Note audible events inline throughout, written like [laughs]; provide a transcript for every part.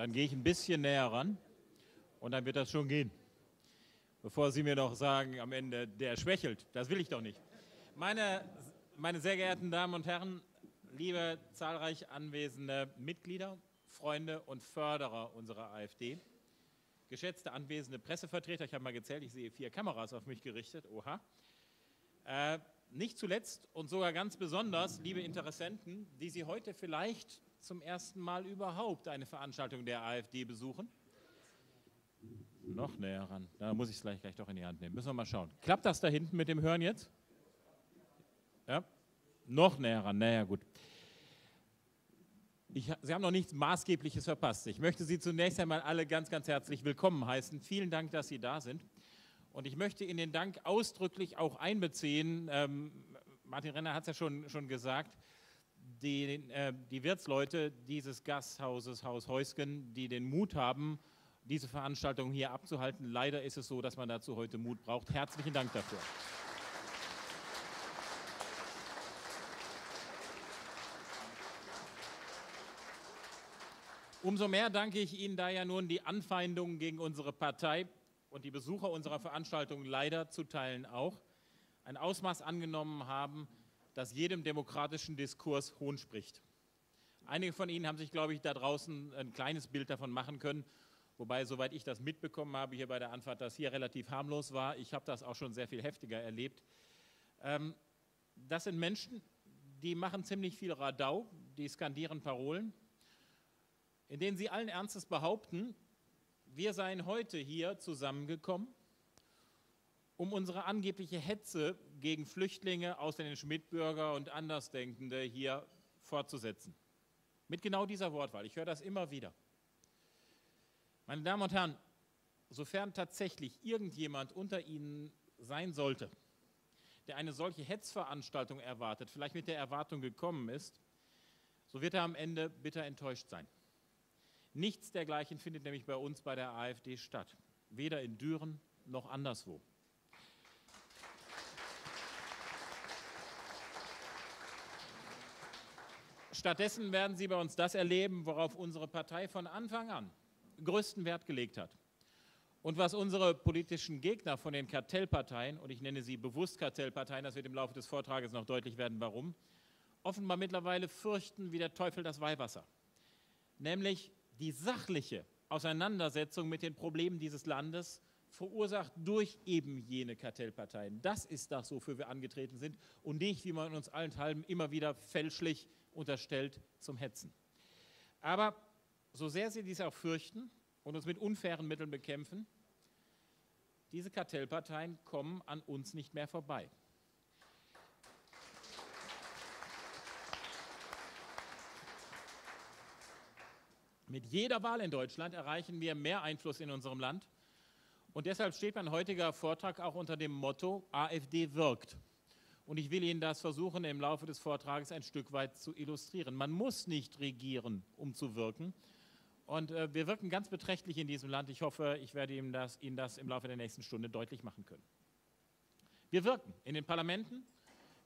Dann gehe ich ein bisschen näher ran und dann wird das schon gehen. Bevor Sie mir noch sagen, am Ende, der schwächelt. Das will ich doch nicht. Meine, meine sehr geehrten Damen und Herren, liebe zahlreich anwesende Mitglieder, Freunde und Förderer unserer AfD, geschätzte anwesende Pressevertreter, ich habe mal gezählt, ich sehe vier Kameras auf mich gerichtet, oha. Äh, nicht zuletzt und sogar ganz besonders, liebe Interessenten, die Sie heute vielleicht zum ersten Mal überhaupt eine Veranstaltung der AfD besuchen. Noch näher ran. Da muss ich es gleich, gleich doch in die Hand nehmen. Müssen wir mal schauen. Klappt das da hinten mit dem Hören jetzt? Ja? Noch näher ran. Naja, gut. Ich, Sie haben noch nichts Maßgebliches verpasst. Ich möchte Sie zunächst einmal alle ganz, ganz herzlich willkommen heißen. Vielen Dank, dass Sie da sind. Und ich möchte in den Dank ausdrücklich auch einbeziehen, ähm, Martin Renner hat es ja schon, schon gesagt, die, äh, die Wirtsleute dieses Gasthauses Haus Heusgen, die den Mut haben, diese Veranstaltung hier abzuhalten. Leider ist es so, dass man dazu heute Mut braucht. Herzlichen Dank dafür. Umso mehr danke ich Ihnen, da ja nun die Anfeindungen gegen unsere Partei und die Besucher unserer Veranstaltung leider zu Teilen auch ein Ausmaß angenommen haben, das jedem demokratischen Diskurs Hohn spricht. Einige von Ihnen haben sich, glaube ich, da draußen ein kleines Bild davon machen können, wobei, soweit ich das mitbekommen habe hier bei der Anfahrt, das hier relativ harmlos war. Ich habe das auch schon sehr viel heftiger erlebt. Ähm, das sind Menschen, die machen ziemlich viel Radau, die skandieren Parolen, in denen sie allen Ernstes behaupten, wir seien heute hier zusammengekommen, um unsere angebliche Hetze gegen Flüchtlinge, ausländische Mitbürger und Andersdenkende hier fortzusetzen. Mit genau dieser Wortwahl. Ich höre das immer wieder. Meine Damen und Herren, sofern tatsächlich irgendjemand unter Ihnen sein sollte, der eine solche Hetzveranstaltung erwartet, vielleicht mit der Erwartung gekommen ist, so wird er am Ende bitter enttäuscht sein. Nichts dergleichen findet nämlich bei uns bei der AfD statt. Weder in Düren noch anderswo. Stattdessen werden Sie bei uns das erleben, worauf unsere Partei von Anfang an größten Wert gelegt hat. Und was unsere politischen Gegner von den Kartellparteien, und ich nenne sie bewusst Kartellparteien, das wird im Laufe des Vortrages noch deutlich werden, warum, offenbar mittlerweile fürchten wie der Teufel das Weihwasser. Nämlich die sachliche Auseinandersetzung mit den Problemen dieses Landes verursacht durch eben jene Kartellparteien. Das ist das, wofür wir angetreten sind und nicht, wie man uns allenthalben immer wieder fälschlich unterstellt, zum Hetzen. Aber so sehr sie dies auch fürchten und uns mit unfairen Mitteln bekämpfen, diese Kartellparteien kommen an uns nicht mehr vorbei. Mit jeder Wahl in Deutschland erreichen wir mehr Einfluss in unserem Land. Und deshalb steht mein heutiger Vortrag auch unter dem Motto AfD wirkt. Und ich will Ihnen das versuchen, im Laufe des Vortrages ein Stück weit zu illustrieren. Man muss nicht regieren, um zu wirken. Und äh, wir wirken ganz beträchtlich in diesem Land. Ich hoffe, ich werde Ihnen das, Ihnen das im Laufe der nächsten Stunde deutlich machen können. Wir wirken in den Parlamenten,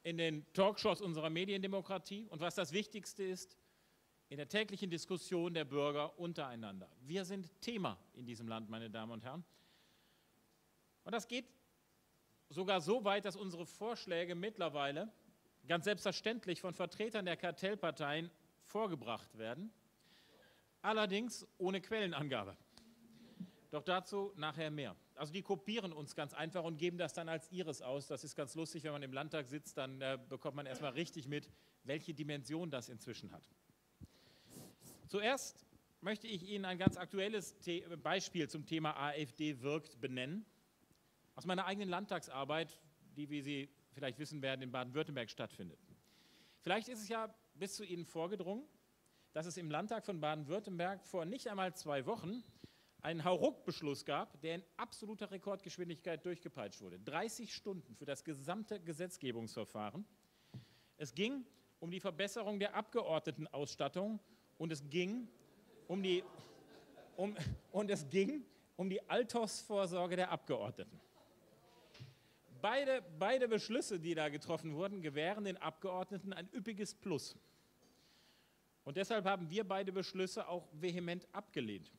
in den Talkshows unserer Mediendemokratie. Und was das Wichtigste ist, in der täglichen Diskussion der Bürger untereinander. Wir sind Thema in diesem Land, meine Damen und Herren. Und das geht sogar so weit, dass unsere Vorschläge mittlerweile ganz selbstverständlich von Vertretern der Kartellparteien vorgebracht werden, allerdings ohne Quellenangabe. Doch dazu nachher mehr. Also die kopieren uns ganz einfach und geben das dann als ihres aus. Das ist ganz lustig, wenn man im Landtag sitzt, dann äh, bekommt man erstmal richtig mit, welche Dimension das inzwischen hat. Zuerst möchte ich Ihnen ein ganz aktuelles Beispiel zum Thema AfD wirkt benennen. Aus meiner eigenen Landtagsarbeit, die, wie Sie vielleicht wissen werden, in Baden-Württemberg stattfindet. Vielleicht ist es ja bis zu Ihnen vorgedrungen, dass es im Landtag von Baden-Württemberg vor nicht einmal zwei Wochen einen Hauruck-Beschluss gab, der in absoluter Rekordgeschwindigkeit durchgepeitscht wurde. 30 Stunden für das gesamte Gesetzgebungsverfahren. Es ging um die Verbesserung der Abgeordnetenausstattung und es ging um die, um, und es ging um die Altersvorsorge der Abgeordneten. Beide, beide Beschlüsse, die da getroffen wurden, gewähren den Abgeordneten ein üppiges Plus. Und deshalb haben wir beide Beschlüsse auch vehement abgelehnt.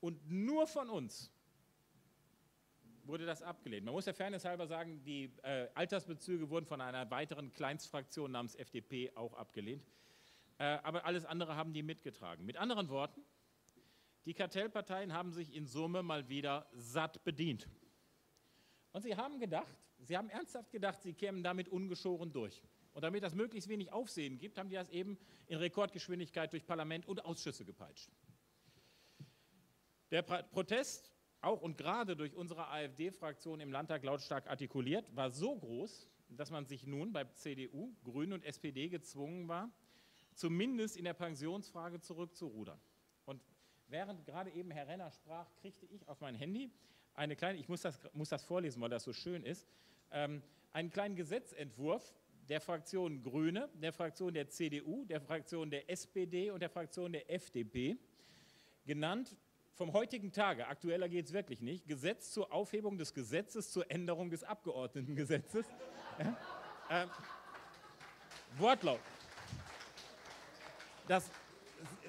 Und nur von uns wurde das abgelehnt. Man muss der Fairness halber sagen, die äh, Altersbezüge wurden von einer weiteren Kleinstfraktion namens FDP auch abgelehnt. Äh, aber alles andere haben die mitgetragen. Mit anderen Worten, die Kartellparteien haben sich in Summe mal wieder satt bedient. Und sie haben gedacht, sie haben ernsthaft gedacht, sie kämen damit ungeschoren durch. Und damit das möglichst wenig Aufsehen gibt, haben die das eben in Rekordgeschwindigkeit durch Parlament und Ausschüsse gepeitscht. Der Protest auch und gerade durch unsere AfD-Fraktion im Landtag lautstark artikuliert, war so groß, dass man sich nun bei CDU, Grünen und SPD gezwungen war, zumindest in der Pensionsfrage zurückzurudern. Und während gerade eben Herr Renner sprach, kriegte ich auf mein Handy eine kleine, ich muss das, muss das vorlesen, weil das so schön ist, ähm, einen kleinen Gesetzentwurf der Fraktion Grüne, der Fraktion der CDU, der Fraktion der SPD und der Fraktion der FDP, genannt vom heutigen Tage, aktueller geht es wirklich nicht, Gesetz zur Aufhebung des Gesetzes zur Änderung des Abgeordnetengesetzes. [laughs] Ja? Äh, Wortlaut. Das,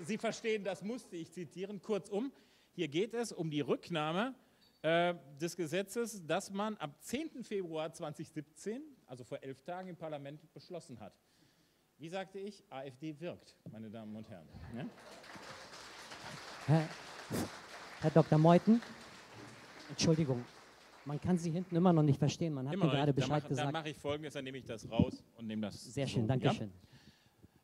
Sie verstehen, das musste ich zitieren. Kurzum, hier geht es um die Rücknahme äh, des Gesetzes, das man am 10. Februar 2017, also vor elf Tagen im Parlament, beschlossen hat. Wie sagte ich, AfD wirkt, meine Damen und Herren. Ja? Herr Dr. Meuthen, Entschuldigung, man kann Sie hinten immer noch nicht verstehen. Man hat immer mir gerade Bescheid mach, gesagt. Dann mache ich Folgendes, dann nehme ich das raus und nehme das. Sehr schön, so, danke ja? schön.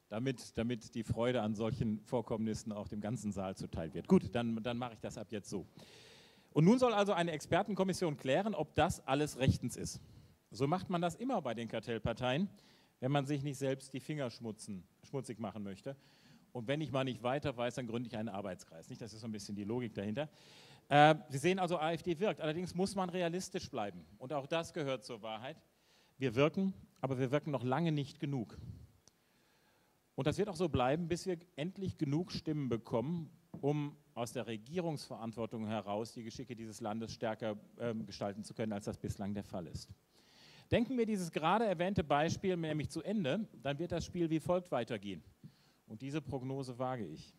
Damit, damit die Freude an solchen Vorkommnissen auch dem ganzen Saal zuteil wird. Gut, dann, dann mache ich das ab jetzt so. Und nun soll also eine Expertenkommission klären, ob das alles rechtens ist. So macht man das immer bei den Kartellparteien, wenn man sich nicht selbst die Finger schmutzen, schmutzig machen möchte. Und wenn ich mal nicht weiter weiß, dann gründe ich einen Arbeitskreis. Nicht? Das ist so ein bisschen die Logik dahinter. Äh, Sie sehen also, AfD wirkt. Allerdings muss man realistisch bleiben. Und auch das gehört zur Wahrheit. Wir wirken, aber wir wirken noch lange nicht genug. Und das wird auch so bleiben, bis wir endlich genug Stimmen bekommen, um aus der Regierungsverantwortung heraus die Geschicke dieses Landes stärker äh, gestalten zu können, als das bislang der Fall ist. Denken wir dieses gerade erwähnte Beispiel nämlich zu Ende, dann wird das Spiel wie folgt weitergehen. Und diese Prognose wage ich.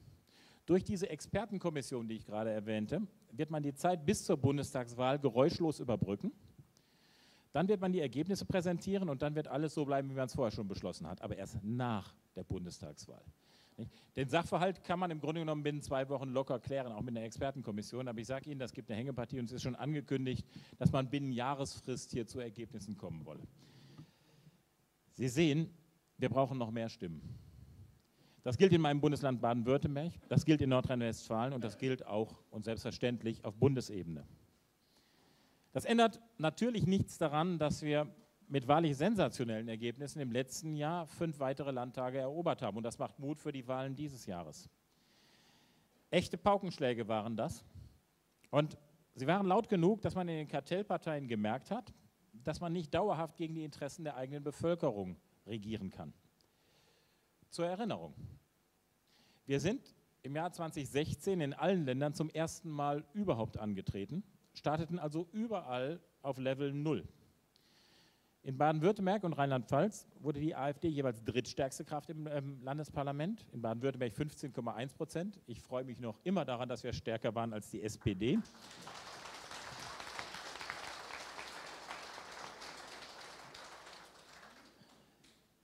Durch diese Expertenkommission, die ich gerade erwähnte, wird man die Zeit bis zur Bundestagswahl geräuschlos überbrücken. Dann wird man die Ergebnisse präsentieren und dann wird alles so bleiben, wie man es vorher schon beschlossen hat, aber erst nach der Bundestagswahl. Den Sachverhalt kann man im Grunde genommen binnen zwei Wochen locker klären, auch mit einer Expertenkommission. Aber ich sage Ihnen, das gibt eine Hängepartie und es ist schon angekündigt, dass man binnen Jahresfrist hier zu Ergebnissen kommen wolle. Sie sehen, wir brauchen noch mehr Stimmen. Das gilt in meinem Bundesland Baden-Württemberg, das gilt in Nordrhein-Westfalen und das gilt auch und selbstverständlich auf Bundesebene. Das ändert natürlich nichts daran, dass wir mit wahrlich sensationellen Ergebnissen im letzten Jahr fünf weitere Landtage erobert haben. Und das macht Mut für die Wahlen dieses Jahres. Echte Paukenschläge waren das. Und sie waren laut genug, dass man in den Kartellparteien gemerkt hat, dass man nicht dauerhaft gegen die Interessen der eigenen Bevölkerung regieren kann. Zur Erinnerung. Wir sind im Jahr 2016 in allen Ländern zum ersten Mal überhaupt angetreten, starteten also überall auf Level 0. In Baden-Württemberg und Rheinland-Pfalz wurde die AfD jeweils drittstärkste Kraft im ähm, Landesparlament. In Baden-Württemberg 15,1 Prozent. Ich freue mich noch immer daran, dass wir stärker waren als die SPD.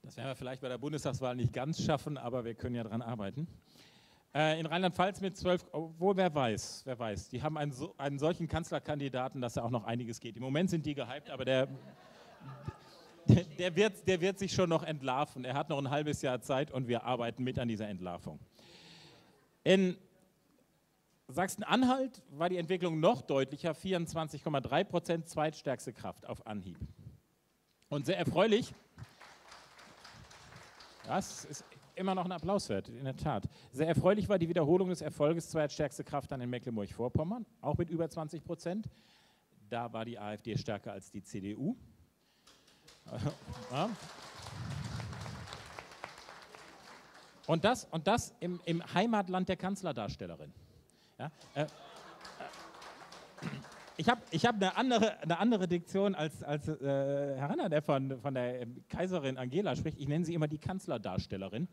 Das werden wir vielleicht bei der Bundestagswahl nicht ganz schaffen, aber wir können ja daran arbeiten. Äh, in Rheinland-Pfalz mit 12, obwohl wer weiß, wer weiß. Die haben einen, einen solchen Kanzlerkandidaten, dass da auch noch einiges geht. Im Moment sind die gehypt, aber der, [laughs] der, wird, der wird sich schon noch entlarven. Er hat noch ein halbes Jahr Zeit und wir arbeiten mit an dieser Entlarvung. In Sachsen-Anhalt war die Entwicklung noch deutlicher, 24,3 Prozent zweitstärkste Kraft auf Anhieb. Und sehr erfreulich, das ist immer noch ein Applaus wert, in der Tat. Sehr erfreulich war die Wiederholung des Erfolges zweitstärkste Kraft dann in Mecklenburg-Vorpommern, auch mit über 20 Prozent. Da war die AfD stärker als die CDU. Und das, und das im, im Heimatland der Kanzlerdarstellerin. Ja, äh, ich habe ich hab eine, andere, eine andere Diktion als, als äh, Herr Ranner, der von, von der Kaiserin Angela spricht. Ich nenne sie immer die Kanzlerdarstellerin.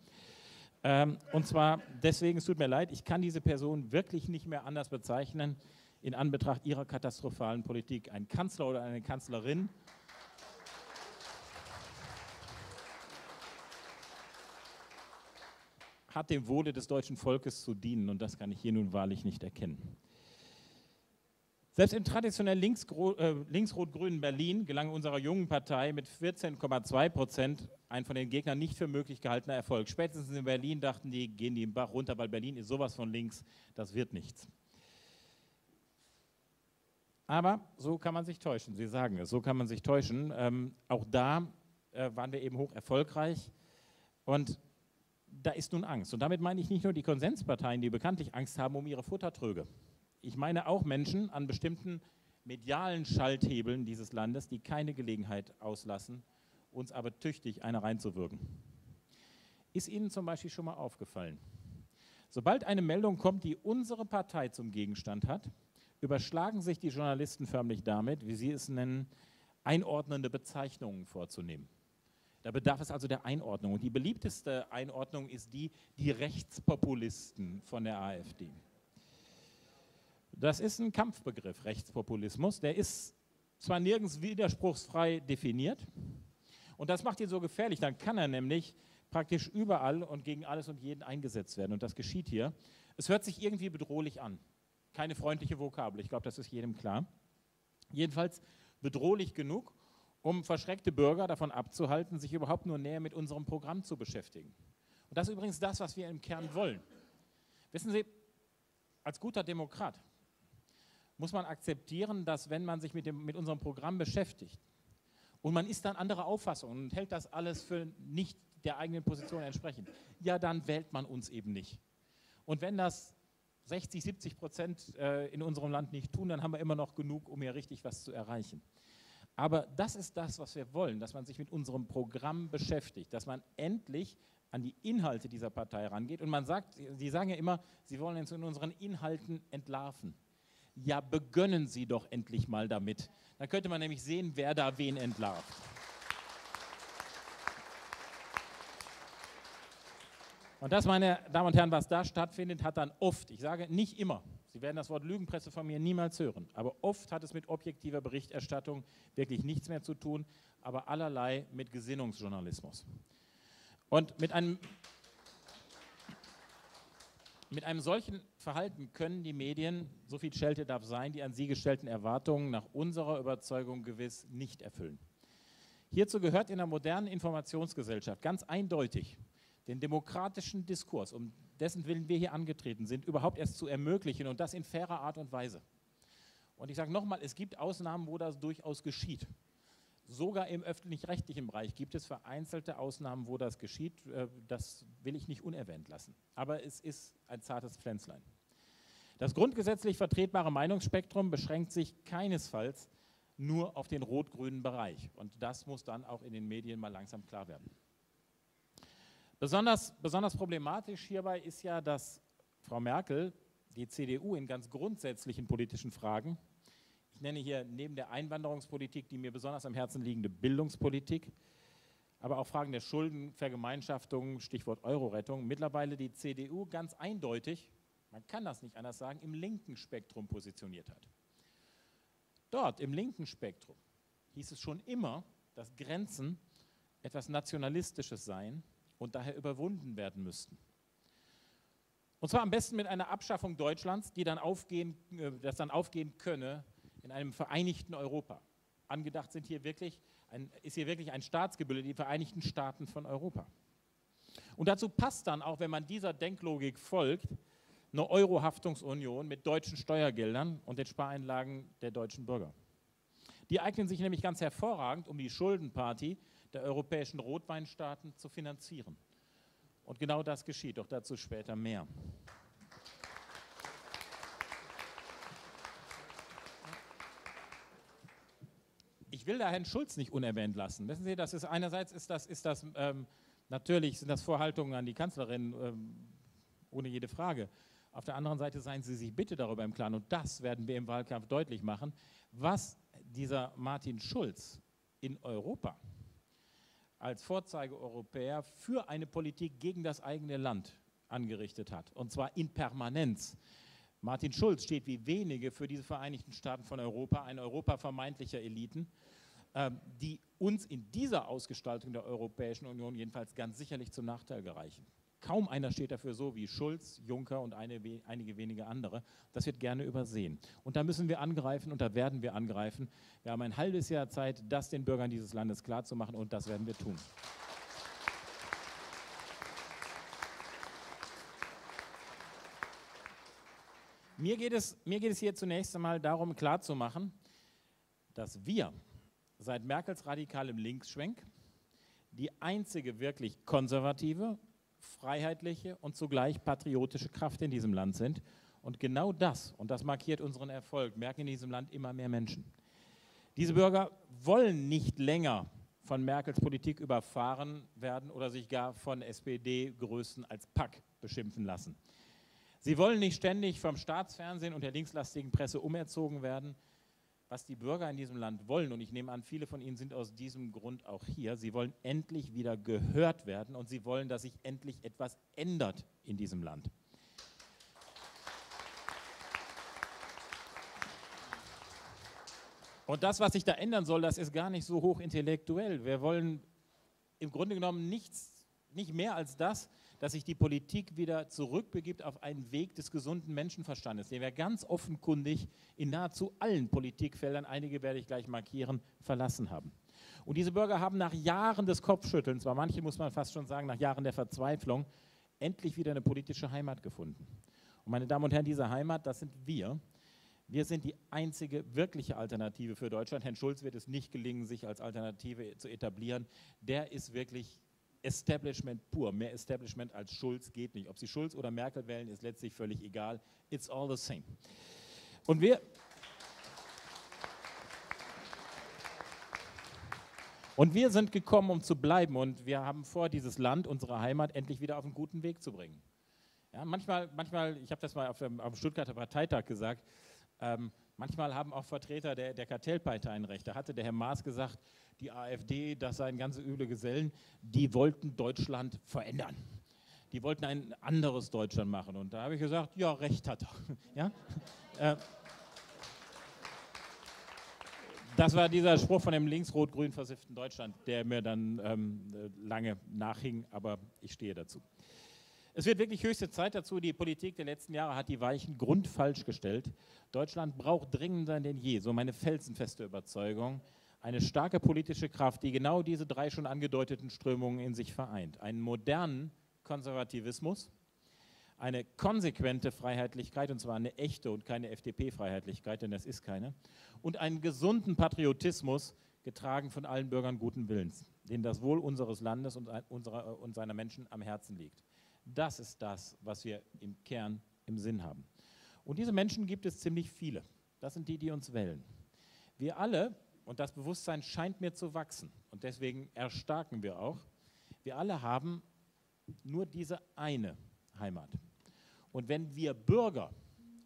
Ähm, und zwar deswegen, es tut mir leid, ich kann diese Person wirklich nicht mehr anders bezeichnen in Anbetracht ihrer katastrophalen Politik. Ein Kanzler oder eine Kanzlerin hat dem Wohle des deutschen Volkes zu dienen und das kann ich hier nun wahrlich nicht erkennen. Selbst im traditionell äh, links-rot-grünen Berlin gelang unserer jungen Partei mit 14,2 Prozent ein von den Gegnern nicht für möglich gehaltener Erfolg. Spätestens in Berlin dachten die, gehen die im Bach runter, weil Berlin ist sowas von links, das wird nichts. Aber so kann man sich täuschen, Sie sagen es, so kann man sich täuschen. Ähm, auch da äh, waren wir eben hoch erfolgreich und da ist nun Angst. Und damit meine ich nicht nur die Konsensparteien, die bekanntlich Angst haben um ihre Futtertröge. Ich meine auch Menschen an bestimmten medialen Schalthebeln dieses Landes, die keine Gelegenheit auslassen, uns aber tüchtig eine reinzuwirken. Ist Ihnen zum Beispiel schon mal aufgefallen? Sobald eine Meldung kommt, die unsere Partei zum Gegenstand hat, überschlagen sich die Journalisten förmlich damit, wie sie es nennen, einordnende Bezeichnungen vorzunehmen. Da bedarf es also der Einordnung. Und die beliebteste Einordnung ist die, die Rechtspopulisten von der AfD. Das ist ein Kampfbegriff, Rechtspopulismus. Der ist zwar nirgends widerspruchsfrei definiert, und das macht ihn so gefährlich. Dann kann er nämlich praktisch überall und gegen alles und jeden eingesetzt werden. Und das geschieht hier. Es hört sich irgendwie bedrohlich an. Keine freundliche Vokabel. Ich glaube, das ist jedem klar. Jedenfalls bedrohlich genug, um verschreckte Bürger davon abzuhalten, sich überhaupt nur näher mit unserem Programm zu beschäftigen. Und das ist übrigens das, was wir im Kern wollen. Wissen Sie, als guter Demokrat muss man akzeptieren, dass wenn man sich mit, dem, mit unserem Programm beschäftigt und man ist dann anderer Auffassung und hält das alles für nicht der eigenen Position entsprechend, ja, dann wählt man uns eben nicht. Und wenn das 60, 70 Prozent äh, in unserem Land nicht tun, dann haben wir immer noch genug, um hier richtig was zu erreichen. Aber das ist das, was wir wollen, dass man sich mit unserem Programm beschäftigt, dass man endlich an die Inhalte dieser Partei rangeht. Und man sagt, Sie sagen ja immer, Sie wollen uns in unseren Inhalten entlarven ja, begönnen Sie doch endlich mal damit. Dann könnte man nämlich sehen, wer da wen entlarvt. Und das, meine Damen und Herren, was da stattfindet, hat dann oft, ich sage nicht immer, Sie werden das Wort Lügenpresse von mir niemals hören, aber oft hat es mit objektiver Berichterstattung wirklich nichts mehr zu tun, aber allerlei mit Gesinnungsjournalismus. Und mit einem mit einem solchen Verhalten können die Medien, so viel Schelte darf sein, die an sie gestellten Erwartungen nach unserer Überzeugung gewiss nicht erfüllen. Hierzu gehört in der modernen Informationsgesellschaft ganz eindeutig den demokratischen Diskurs, um dessen Willen wir hier angetreten sind, überhaupt erst zu ermöglichen und das in fairer Art und Weise. Und ich sage nochmal, es gibt Ausnahmen, wo das durchaus geschieht. Sogar im öffentlich-rechtlichen Bereich gibt es vereinzelte Ausnahmen, wo das geschieht. Äh, das will ich nicht unerwähnt lassen. Aber es ist ein zartes Pflänzlein. Das grundgesetzlich vertretbare Meinungsspektrum beschränkt sich keinesfalls nur auf den rot-grünen Bereich. Und das muss dann auch in den Medien mal langsam klar werden. Besonders, besonders problematisch hierbei ist ja, dass Frau Merkel die CDU in ganz grundsätzlichen politischen Fragen ich nenne hier neben der Einwanderungspolitik die mir besonders am Herzen liegende Bildungspolitik, aber auch Fragen der Schuldenvergemeinschaftung, Stichwort Euro-Rettung, mittlerweile die CDU ganz eindeutig, man kann das nicht anders sagen, im linken Spektrum positioniert hat. Dort im linken Spektrum hieß es schon immer, dass Grenzen etwas Nationalistisches seien und daher überwunden werden müssten. Und zwar am besten mit einer Abschaffung Deutschlands, die dann aufgehen, äh, das dann aufgehen könne in einem vereinigten Europa. Angedacht sind hier wirklich ein, ist hier wirklich ein Staatsgebilde, die Vereinigten Staaten von Europa. Und dazu passt dann auch, wenn man dieser Denklogik folgt, eine Euro-Haftungsunion mit deutschen Steuergeldern und den Spareinlagen der deutschen Bürger. Die eignen sich nämlich ganz hervorragend, um die Schuldenparty der europäischen Rotweinstaaten zu finanzieren. Und genau das geschieht, doch dazu später mehr. ich will da Herrn Schulz nicht unerwähnt lassen. Wissen Sie, das ist einerseits ist das, ist das ähm, natürlich sind das Vorhaltungen an die Kanzlerin, ähm, ohne jede Frage. Auf der anderen Seite seien Sie sich bitte darüber im Klaren, und das werden wir im Wahlkampf deutlich machen, was dieser Martin Schulz in Europa als Vorzeigeeuropäer für eine Politik gegen das eigene Land angerichtet hat, und zwar in Permanenz. Martin Schulz steht wie wenige für diese Vereinigten Staaten von Europa, ein Europa vermeintlicher Eliten, ähm, die uns in dieser Ausgestaltung der Europäischen Union jedenfalls ganz sicherlich zum Nachteil gereichen. Kaum einer steht dafür so wie Schulz, Juncker und eine, einige wenige andere. Das wird gerne übersehen. Und da müssen wir angreifen und da werden wir angreifen. Wir haben ein halbes Jahr Zeit, das den Bürgern dieses Landes klarzumachen und das werden wir tun. Mir geht, es, mir geht es hier zunächst einmal darum, klarzumachen, dass wir seit Merkels radikalem Linksschwenk die einzige wirklich konservative freiheitliche und zugleich patriotische Kraft in diesem Land sind. Und genau das, und das markiert unseren Erfolg, merken in diesem Land immer mehr Menschen. Diese Bürger wollen nicht länger von Merkels Politik überfahren werden oder sich gar von SPD-Größen als Pack beschimpfen lassen. Sie wollen nicht ständig vom Staatsfernsehen und der linkslastigen Presse umerzogen werden, was die Bürger in diesem Land wollen, und ich nehme an, viele von Ihnen sind aus diesem Grund auch hier, sie wollen endlich wieder gehört werden und sie wollen, dass sich endlich etwas ändert in diesem Land. Und das, was sich da ändern soll, das ist gar nicht so hochintellektuell. Wir wollen im Grunde genommen nichts, nicht mehr als das, dass sich die Politik wieder zurückbegibt auf einen Weg des gesunden Menschenverstandes, den wir ganz offenkundig in nahezu allen Politikfeldern, einige werde ich gleich markieren, verlassen haben. Und diese Bürger haben nach Jahren des Kopfschüttelns, zwar manche muss man fast schon sagen, nach Jahren der Verzweiflung, endlich wieder eine politische Heimat gefunden. Und meine Damen und Herren, diese Heimat, das sind wir. Wir sind die einzige wirkliche Alternative für Deutschland. Herrn Schulz wird es nicht gelingen, sich als Alternative zu etablieren. Der ist wirklich Establishment pur. Mehr Establishment als Schulz geht nicht. Ob Sie Schulz oder Merkel wählen, ist letztlich völlig egal. It's all the same. Und wir. Und wir sind gekommen, um zu bleiben. Und wir haben vor, dieses Land, unsere Heimat, endlich wieder auf einen guten Weg zu bringen. Ja, manchmal, manchmal, ich habe das mal auf dem, auf dem Stuttgarter Parteitag gesagt, ähm, manchmal haben auch Vertreter der, der Kartellparteien recht. Da hatte der Herr Maas gesagt, die AfD, das seien ganz üble Gesellen, die wollten Deutschland verändern. Die wollten ein anderes Deutschland machen. Und da habe ich gesagt, ja, recht hat er. [laughs] ja? Äh, das war dieser Spruch von dem links-rot-grün versifften Deutschland, der mir dann ähm, lange nachhing, aber ich stehe dazu. Es wird wirklich höchste Zeit dazu. Die Politik der letzten Jahre hat die Weichen grundfalsch gestellt. Deutschland braucht dringender denn je, so meine felsenfeste Überzeugung, eine starke politische Kraft, die genau diese drei schon angedeuteten Strömungen in sich vereint. Einen modernen Konservativismus, eine konsequente Freiheitlichkeit, und zwar eine echte und keine FDP-Freiheitlichkeit, denn das ist keine, und einen gesunden Patriotismus, getragen von allen Bürgern guten Willens, denen das Wohl unseres Landes und, unserer, und seiner Menschen am Herzen liegt. Das ist das, was wir im Kern im Sinn haben. Und diese Menschen gibt es ziemlich viele. Das sind die, die uns wählen. Wir alle und das Bewusstsein scheint mir zu wachsen. Und deswegen erstarken wir auch. Wir alle haben nur diese eine Heimat. Und wenn wir Bürger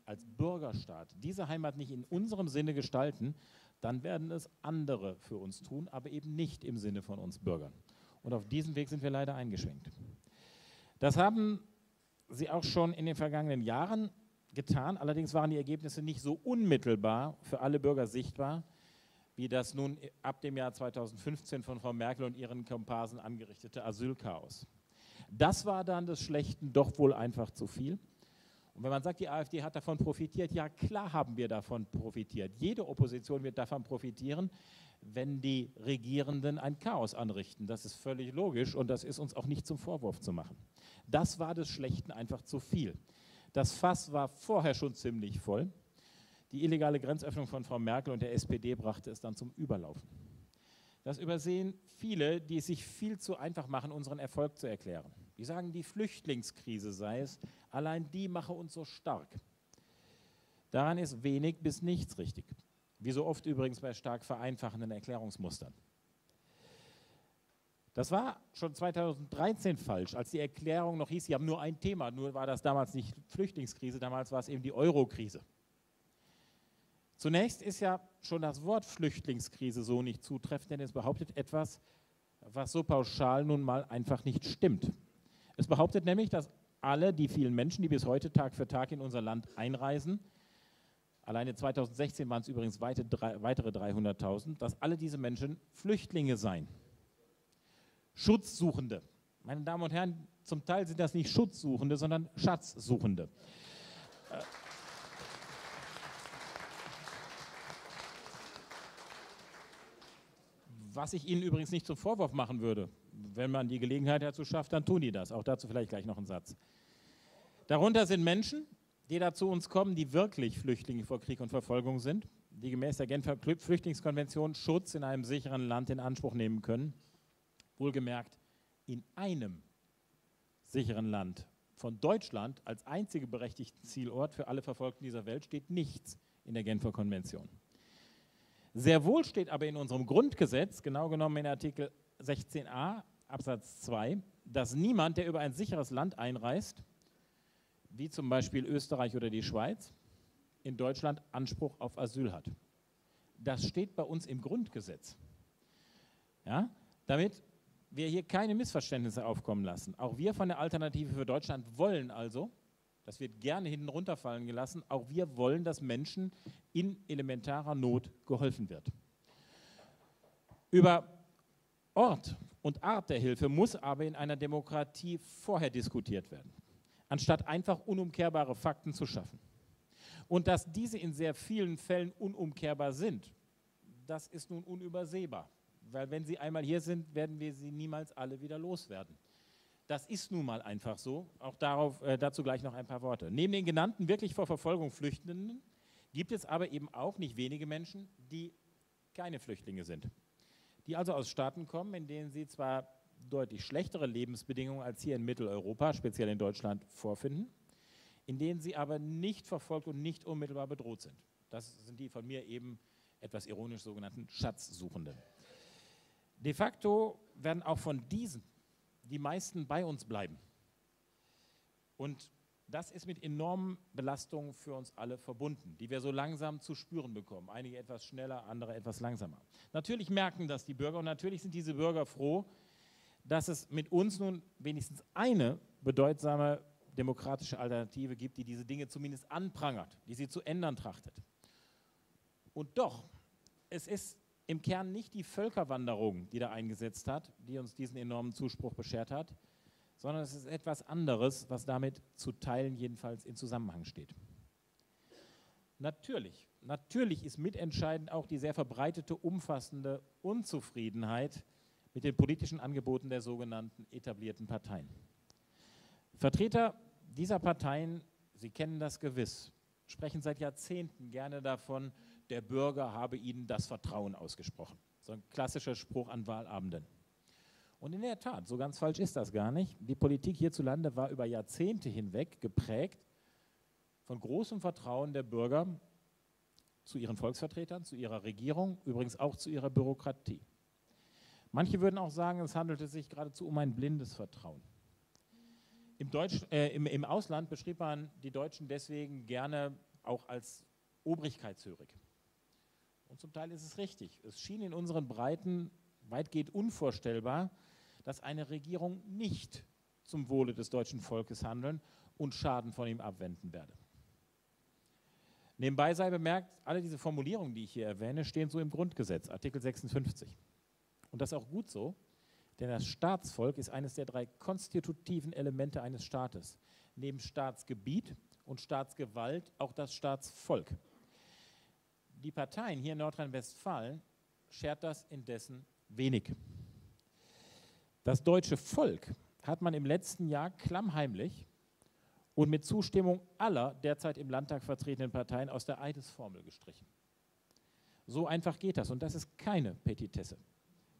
als Bürgerstaat diese Heimat nicht in unserem Sinne gestalten, dann werden es andere für uns tun, aber eben nicht im Sinne von uns Bürgern. Und auf diesem Weg sind wir leider eingeschränkt. Das haben Sie auch schon in den vergangenen Jahren getan. Allerdings waren die Ergebnisse nicht so unmittelbar für alle Bürger sichtbar, wie das nun ab dem Jahr 2015 von Frau Merkel und ihren Komparsen angerichtete Asylchaos. Das war dann des Schlechten doch wohl einfach zu viel. Und wenn man sagt, die AfD hat davon profitiert, ja klar haben wir davon profitiert. Jede Opposition wird davon profitieren, wenn die Regierenden ein Chaos anrichten. Das ist völlig logisch und das ist uns auch nicht zum Vorwurf zu machen. Das war des Schlechten einfach zu viel. Das Fass war vorher schon ziemlich voll. Die illegale Grenzöffnung von Frau Merkel und der SPD brachte es dann zum Überlaufen. Das übersehen viele, die es sich viel zu einfach machen, unseren Erfolg zu erklären. Die sagen, die Flüchtlingskrise sei es, allein die mache uns so stark. Daran ist wenig bis nichts richtig. Wie so oft übrigens bei stark vereinfachenden Erklärungsmustern. Das war schon 2013 falsch, als die Erklärung noch hieß, sie haben nur ein Thema, nur war das damals nicht Flüchtlingskrise, damals war es eben die Eurokrise. Zunächst ist ja schon das Wort Flüchtlingskrise so nicht zutreffend, denn es behauptet etwas, was so pauschal nun mal einfach nicht stimmt. Es behauptet nämlich, dass alle die vielen Menschen, die bis heute Tag für Tag in unser Land einreisen, alleine 2016 waren es übrigens weitere 300.000, dass alle diese Menschen Flüchtlinge seien. Schutzsuchende. Meine Damen und Herren, zum Teil sind das nicht Schutzsuchende, sondern Schatzsuchende. Äh, Was ich Ihnen übrigens nicht zum Vorwurf machen würde. Wenn man die Gelegenheit dazu schafft, dann tun die das. Auch dazu vielleicht gleich noch ein Satz. Darunter sind Menschen, die da zu uns kommen, die wirklich Flüchtlinge vor Krieg und Verfolgung sind, die gemäß der Genfer Flüchtlingskonvention Schutz in einem sicheren Land in Anspruch nehmen können. Wohlgemerkt, in einem sicheren Land. Von Deutschland als einzige berechtigten Zielort für alle Verfolgten dieser Welt steht nichts in der Genfer Konvention. Sehr wohl steht aber in unserem Grundgesetz, genau genommen in Artikel 16a Absatz 2, dass niemand, der über ein sicheres Land einreist, wie zum Beispiel Österreich oder die Schweiz, in Deutschland Anspruch auf Asyl hat. Das steht bei uns im Grundgesetz. Ja? Damit wir hier keine Missverständnisse aufkommen lassen. Auch wir von der Alternative für Deutschland wollen also, das wird gerne hinten runterfallen gelassen. Auch wir wollen, dass Menschen in elementarer Not geholfen wird. Über Ort und Art der Hilfe muss aber in einer Demokratie vorher diskutiert werden, anstatt einfach unumkehrbare Fakten zu schaffen. Und dass diese in sehr vielen Fällen unumkehrbar sind, das ist nun unübersehbar. Weil wenn sie einmal hier sind, werden wir sie niemals alle wieder loswerden. Das ist nun mal einfach so. Auch darauf, äh, dazu gleich noch ein paar Worte. Neben den genannten wirklich vor Verfolgung Flüchtenden gibt es aber eben auch nicht wenige Menschen, die keine Flüchtlinge sind. Die also aus Staaten kommen, in denen sie zwar deutlich schlechtere Lebensbedingungen als hier in Mitteleuropa, speziell in Deutschland, vorfinden, in denen sie aber nicht verfolgt und nicht unmittelbar bedroht sind. Das sind die von mir eben etwas ironisch sogenannten Schatzsuchenden. De facto werden auch von diesen die meisten bei uns bleiben. Und das ist mit enormen Belastungen für uns alle verbunden, die wir so langsam zu spüren bekommen. Einige etwas schneller, andere etwas langsamer. Natürlich merken das die Bürger und natürlich sind diese Bürger froh, dass es mit uns nun wenigstens eine bedeutsame demokratische Alternative gibt, die diese Dinge zumindest anprangert, die sie zu ändern trachtet. Und doch, es ist im Kern nicht die Völkerwanderung, die da eingesetzt hat, die uns diesen enormen Zuspruch beschert hat, sondern es ist etwas anderes, was damit zu Teilen jedenfalls in Zusammenhang steht. Natürlich, natürlich ist mitentscheidend auch die sehr verbreitete, umfassende Unzufriedenheit mit den politischen Angeboten der sogenannten etablierten Parteien. Vertreter dieser Parteien, Sie kennen das gewiss, sprechen seit Jahrzehnten gerne davon, der Bürger habe ihnen das Vertrauen ausgesprochen. So ein klassischer Spruch an Wahlabenden. Und in der Tat, so ganz falsch ist das gar nicht. Die Politik hierzulande war über Jahrzehnte hinweg geprägt von großem Vertrauen der Bürger zu ihren Volksvertretern, zu ihrer Regierung, übrigens auch zu ihrer Bürokratie. Manche würden auch sagen, es handelte sich geradezu um ein blindes Vertrauen. Im, Deutsch, äh, im, Im Ausland beschrieb man die Deutschen deswegen gerne auch als obrigkeitshörig. Und zum Teil ist es richtig. Es schien in unseren Breiten weitgehend unvorstellbar, dass eine Regierung nicht zum Wohle des deutschen Volkes handeln und Schaden von ihm abwenden werde. Nebenbei sei bemerkt, alle diese Formulierungen, die ich hier erwähne, stehen so im Grundgesetz, Artikel 56. Und das ist auch gut so, denn das Staatsvolk ist eines der drei konstitutiven Elemente eines Staates. Neben Staatsgebiet und Staatsgewalt auch das Staatsvolk die Parteien hier in Nordrhein-Westfalen schert das indessen wenig. Das deutsche Volk hat man im letzten Jahr klammheimlich und mit Zustimmung aller derzeit im Landtag vertretenen Parteien aus der Eidesformel gestrichen. So einfach geht das und das ist keine Petitesse.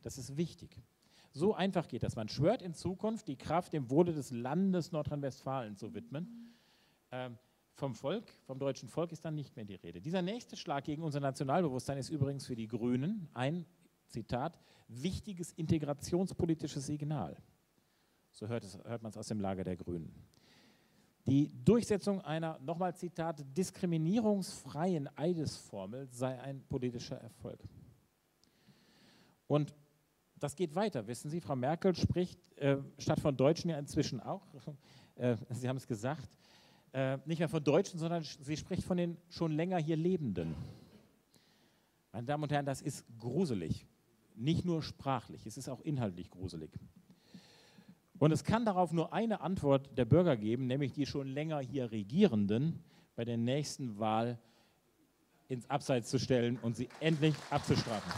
Das ist wichtig. So einfach geht das. Man schwört in Zukunft, die Kraft dem Wohle des Landes Nordrhein-Westfalen zu widmen. Ähm, vom Volk, vom deutschen Volk ist dann nicht mehr die Rede. Dieser nächste Schlag gegen unser Nationalbewusstsein ist übrigens für die Grünen ein, Zitat, wichtiges integrationspolitisches Signal. So hört, hört man es aus dem Lager der Grünen. Die Durchsetzung einer, nochmal Zitat, das geht weiter, wissen Sie. Frau Merkel spricht äh, statt von Deutschen ja inzwischen auch, [laughs] äh, Sie haben es gesagt, äh, nicht mehr von Deutschen, sondern sie spricht von den schon länger hier Lebenden. Meine Damen und Herren, das ist gruselig. Nicht nur sprachlich, es ist auch inhaltlich gruselig. Und es kann darauf nur eine Antwort der Bürger geben, nämlich die schon länger hier Regierenden bei der nächsten Wahl ins Abseits zu stellen und sie endlich abzustrafen.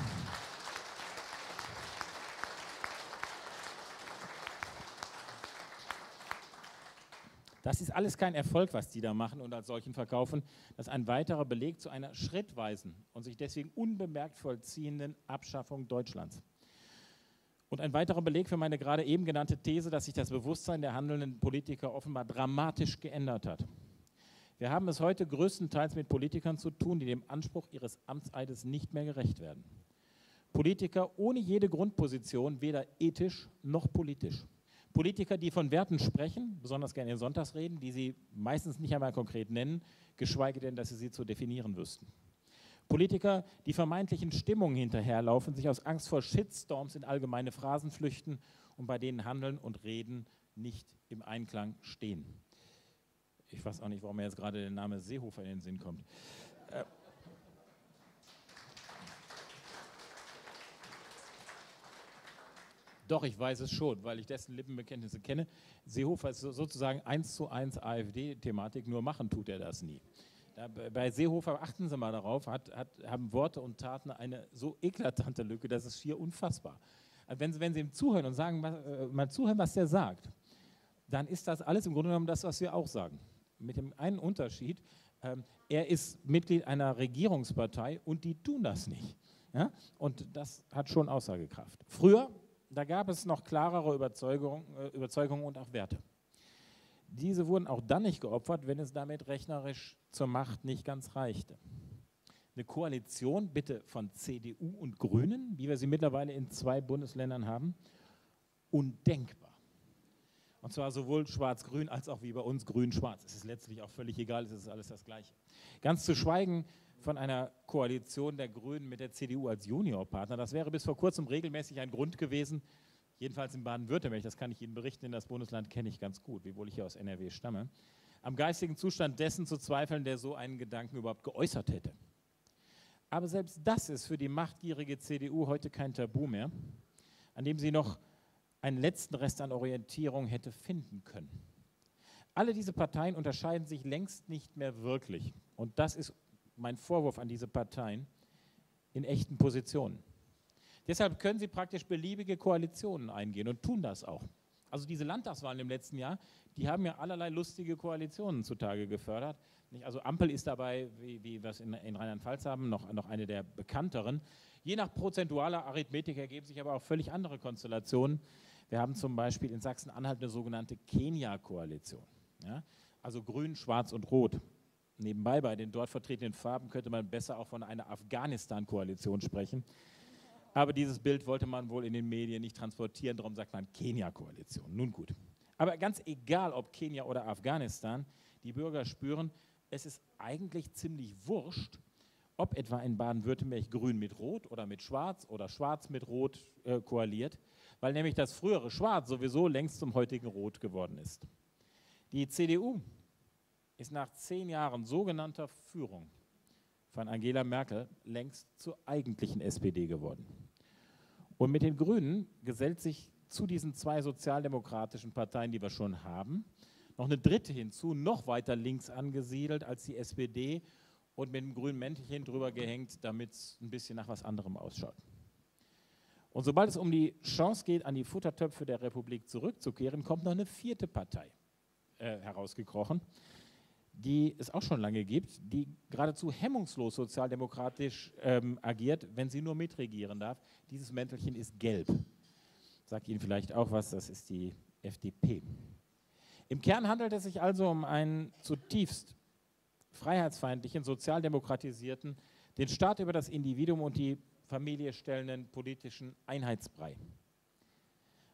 Das ist alles kein Erfolg, was die da machen und als solchen verkaufen. Das ist ein weiterer Beleg zu einer schrittweisen und sich deswegen unbemerkt vollziehenden Abschaffung Deutschlands. Und ein weiterer Beleg für meine gerade eben genannte These, dass sich das Bewusstsein der handelnden Politiker offenbar dramatisch geändert hat. Wir haben es heute größtenteils mit Politikern zu tun, die dem Anspruch ihres Amtseides nicht mehr gerecht werden. Politiker ohne jede Grundposition, weder ethisch noch politisch. Politiker, die von Werten sprechen, besonders gerne in Sonntagsreden, die sie meistens nicht einmal konkret nennen, geschweige denn, dass sie sie zu definieren wüssten. Politiker, die vermeintlichen Stimmungen hinterherlaufen, sich aus Angst vor Shitstorms in allgemeine Phrasen flüchten und bei denen Handeln und Reden nicht im Einklang stehen. Ich weiß auch nicht, warum mir jetzt gerade der Name Seehofer in den Sinn kommt. Äh, Doch, ich weiß es schon, weil ich dessen Lippenbekenntnisse kenne. Seehofer ist sozusagen eins zu eins AfD-Thematik, nur machen tut er das nie. Da, bei Seehofer, achten Sie mal darauf, hat, hat, haben Worte und Taten eine so eklatante Lücke, das ist schier unfassbar. Wenn Sie, wenn Sie ihm zuhören und sagen, was, äh, mal zuhören, was der sagt, dann ist das alles im Grunde genommen das, was wir auch sagen. Mit dem einen Unterschied, ähm, er ist Mitglied einer Regierungspartei und die tun das nicht. Ja? Und das hat schon Aussagekraft. Früher da gab es noch klarere Überzeugungen, äh, Überzeugungen und auch Werte. Diese wurden auch dann nicht geopfert, wenn es damit rechnerisch zur Macht nicht ganz reichte. Eine Koalition bitte von CDU und Grünen, wie wir sie mittlerweile in zwei Bundesländern haben, undenkbar. Und zwar sowohl schwarz-grün als auch wie bei uns grün-schwarz. Es ist letztlich auch völlig egal, es ist alles das Gleiche. Ganz zu schweigen von einer Koalition der Grünen mit der CDU als Juniorpartner. Das wäre bis vor kurzem regelmäßig ein Grund gewesen, jedenfalls in Baden-Württemberg, das kann ich Ihnen berichten, denn das Bundesland kenne ich ganz gut, wiewohl ich hier aus NRW stamme, am geistigen Zustand dessen zu zweifeln, der so einen Gedanken überhaupt geäußert hätte. Aber selbst das ist für die machtgierige CDU heute kein Tabu mehr, an dem sie noch einen letzten Rest an Orientierung hätte finden können. Alle diese Parteien unterscheiden sich längst nicht mehr wirklich. Und das ist mein Vorwurf an diese Parteien, in echten Positionen. Deshalb können sie praktisch beliebige Koalitionen eingehen und tun das auch. Also diese Landtagswahlen im letzten Jahr, die haben ja allerlei lustige Koalitionen zutage gefördert. Also Ampel ist dabei, wie, wie wir es in, in Rheinland-Pfalz haben, noch, noch eine der bekannteren. Je nach prozentualer Arithmetik ergeben sich aber auch völlig andere Konstellationen. Wir haben zum Beispiel in Sachsen-Anhalt eine sogenannte Kenia-Koalition. Ja? Also grün, schwarz und rot. Nebenbei, bei den dort vertretenen Farben könnte man besser auch von einer Afghanistan-Koalition sprechen. Aber dieses Bild wollte man wohl in den Medien nicht transportieren, darum sagt man Kenia-Koalition. Nun gut. Aber ganz egal, ob Kenia oder Afghanistan, die Bürger spüren, es ist eigentlich ziemlich wurscht, ob etwa in Baden-Württemberg Grün mit Rot oder mit Schwarz oder Schwarz mit Rot äh, koaliert, weil nämlich das frühere Schwarz sowieso längst zum heutigen Rot geworden ist. Die CDU ist nach zehn Jahren sogenannter Führung von Angela Merkel längst zur eigentlichen SPD geworden. Und mit den Grünen gesellt sich zu diesen zwei sozialdemokratischen Parteien, die wir schon haben, noch eine dritte hinzu, noch weiter links angesiedelt als die SPD und mit einem grünen Mäntelchen drüber gehängt, damit es ein bisschen nach was anderem ausschaut. Und sobald es um die Chance geht, an die Futtertöpfe der Republik zurückzukehren, kommt noch eine vierte Partei äh, herausgekrochen, die es auch schon lange gibt, die geradezu hemmungslos sozialdemokratisch ähm, agiert, wenn sie nur mitregieren darf. Dieses Mäntelchen ist gelb. Sagt Ihnen vielleicht auch was, das ist die FDP. Im Kern handelt es sich also um einen zutiefst freiheitsfeindlichen, sozialdemokratisierten, den Staat über das Individuum und die Familie stellenden politischen Einheitsbrei.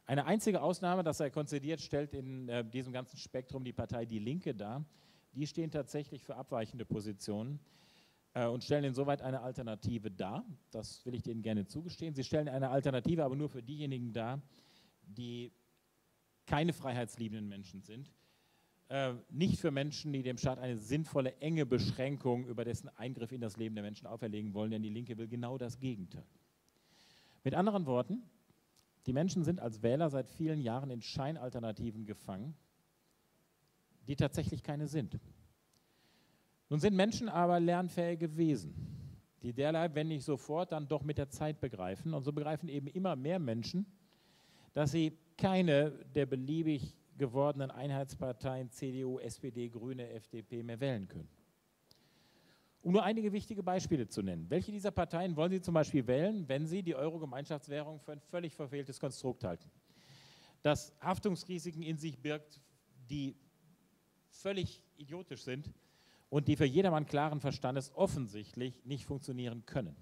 Eine einzige Ausnahme, das sei konzidiert, stellt in äh, diesem ganzen Spektrum die Partei Die Linke dar, die stehen tatsächlich für abweichende Positionen. äh, und stellen insoweit eine Alternative dar. Das will ich denen gerne zugestehen. Sie stellen eine Alternative aber nur für diejenigen dar, die keine freiheitsliebenden Menschen sind. Äh, nicht für Menschen, die dem Staat eine sinnvolle, enge Beschränkung über dessen Eingriff in das Leben der Menschen auferlegen wollen, denn die Linke will genau das Gegenteil. Mit anderen Worten, die Menschen sind als Wähler seit vielen Jahren in Scheinalternativen gefangen, die tatsächlich keine sind. Nun sind Menschen aber lernfähige Wesen, die derlei, wenn nicht sofort, dann doch mit der Zeit begreifen. Und so begreifen eben immer mehr Menschen, dass sie keine der beliebig gewordenen Einheitsparteien CDU, SPD, Grüne, FDP mehr wählen können. Um nur einige wichtige Beispiele zu nennen. Welche dieser Parteien wollen Sie zum Beispiel wählen, wenn Sie die Euro-Gemeinschaftswährung für ein völlig verfehltes Konstrukt halten? Das Haftungsrisiken in sich birgt, die völlig idiotisch sind und die für jedermann klaren Verstandes offensichtlich nicht funktionieren können.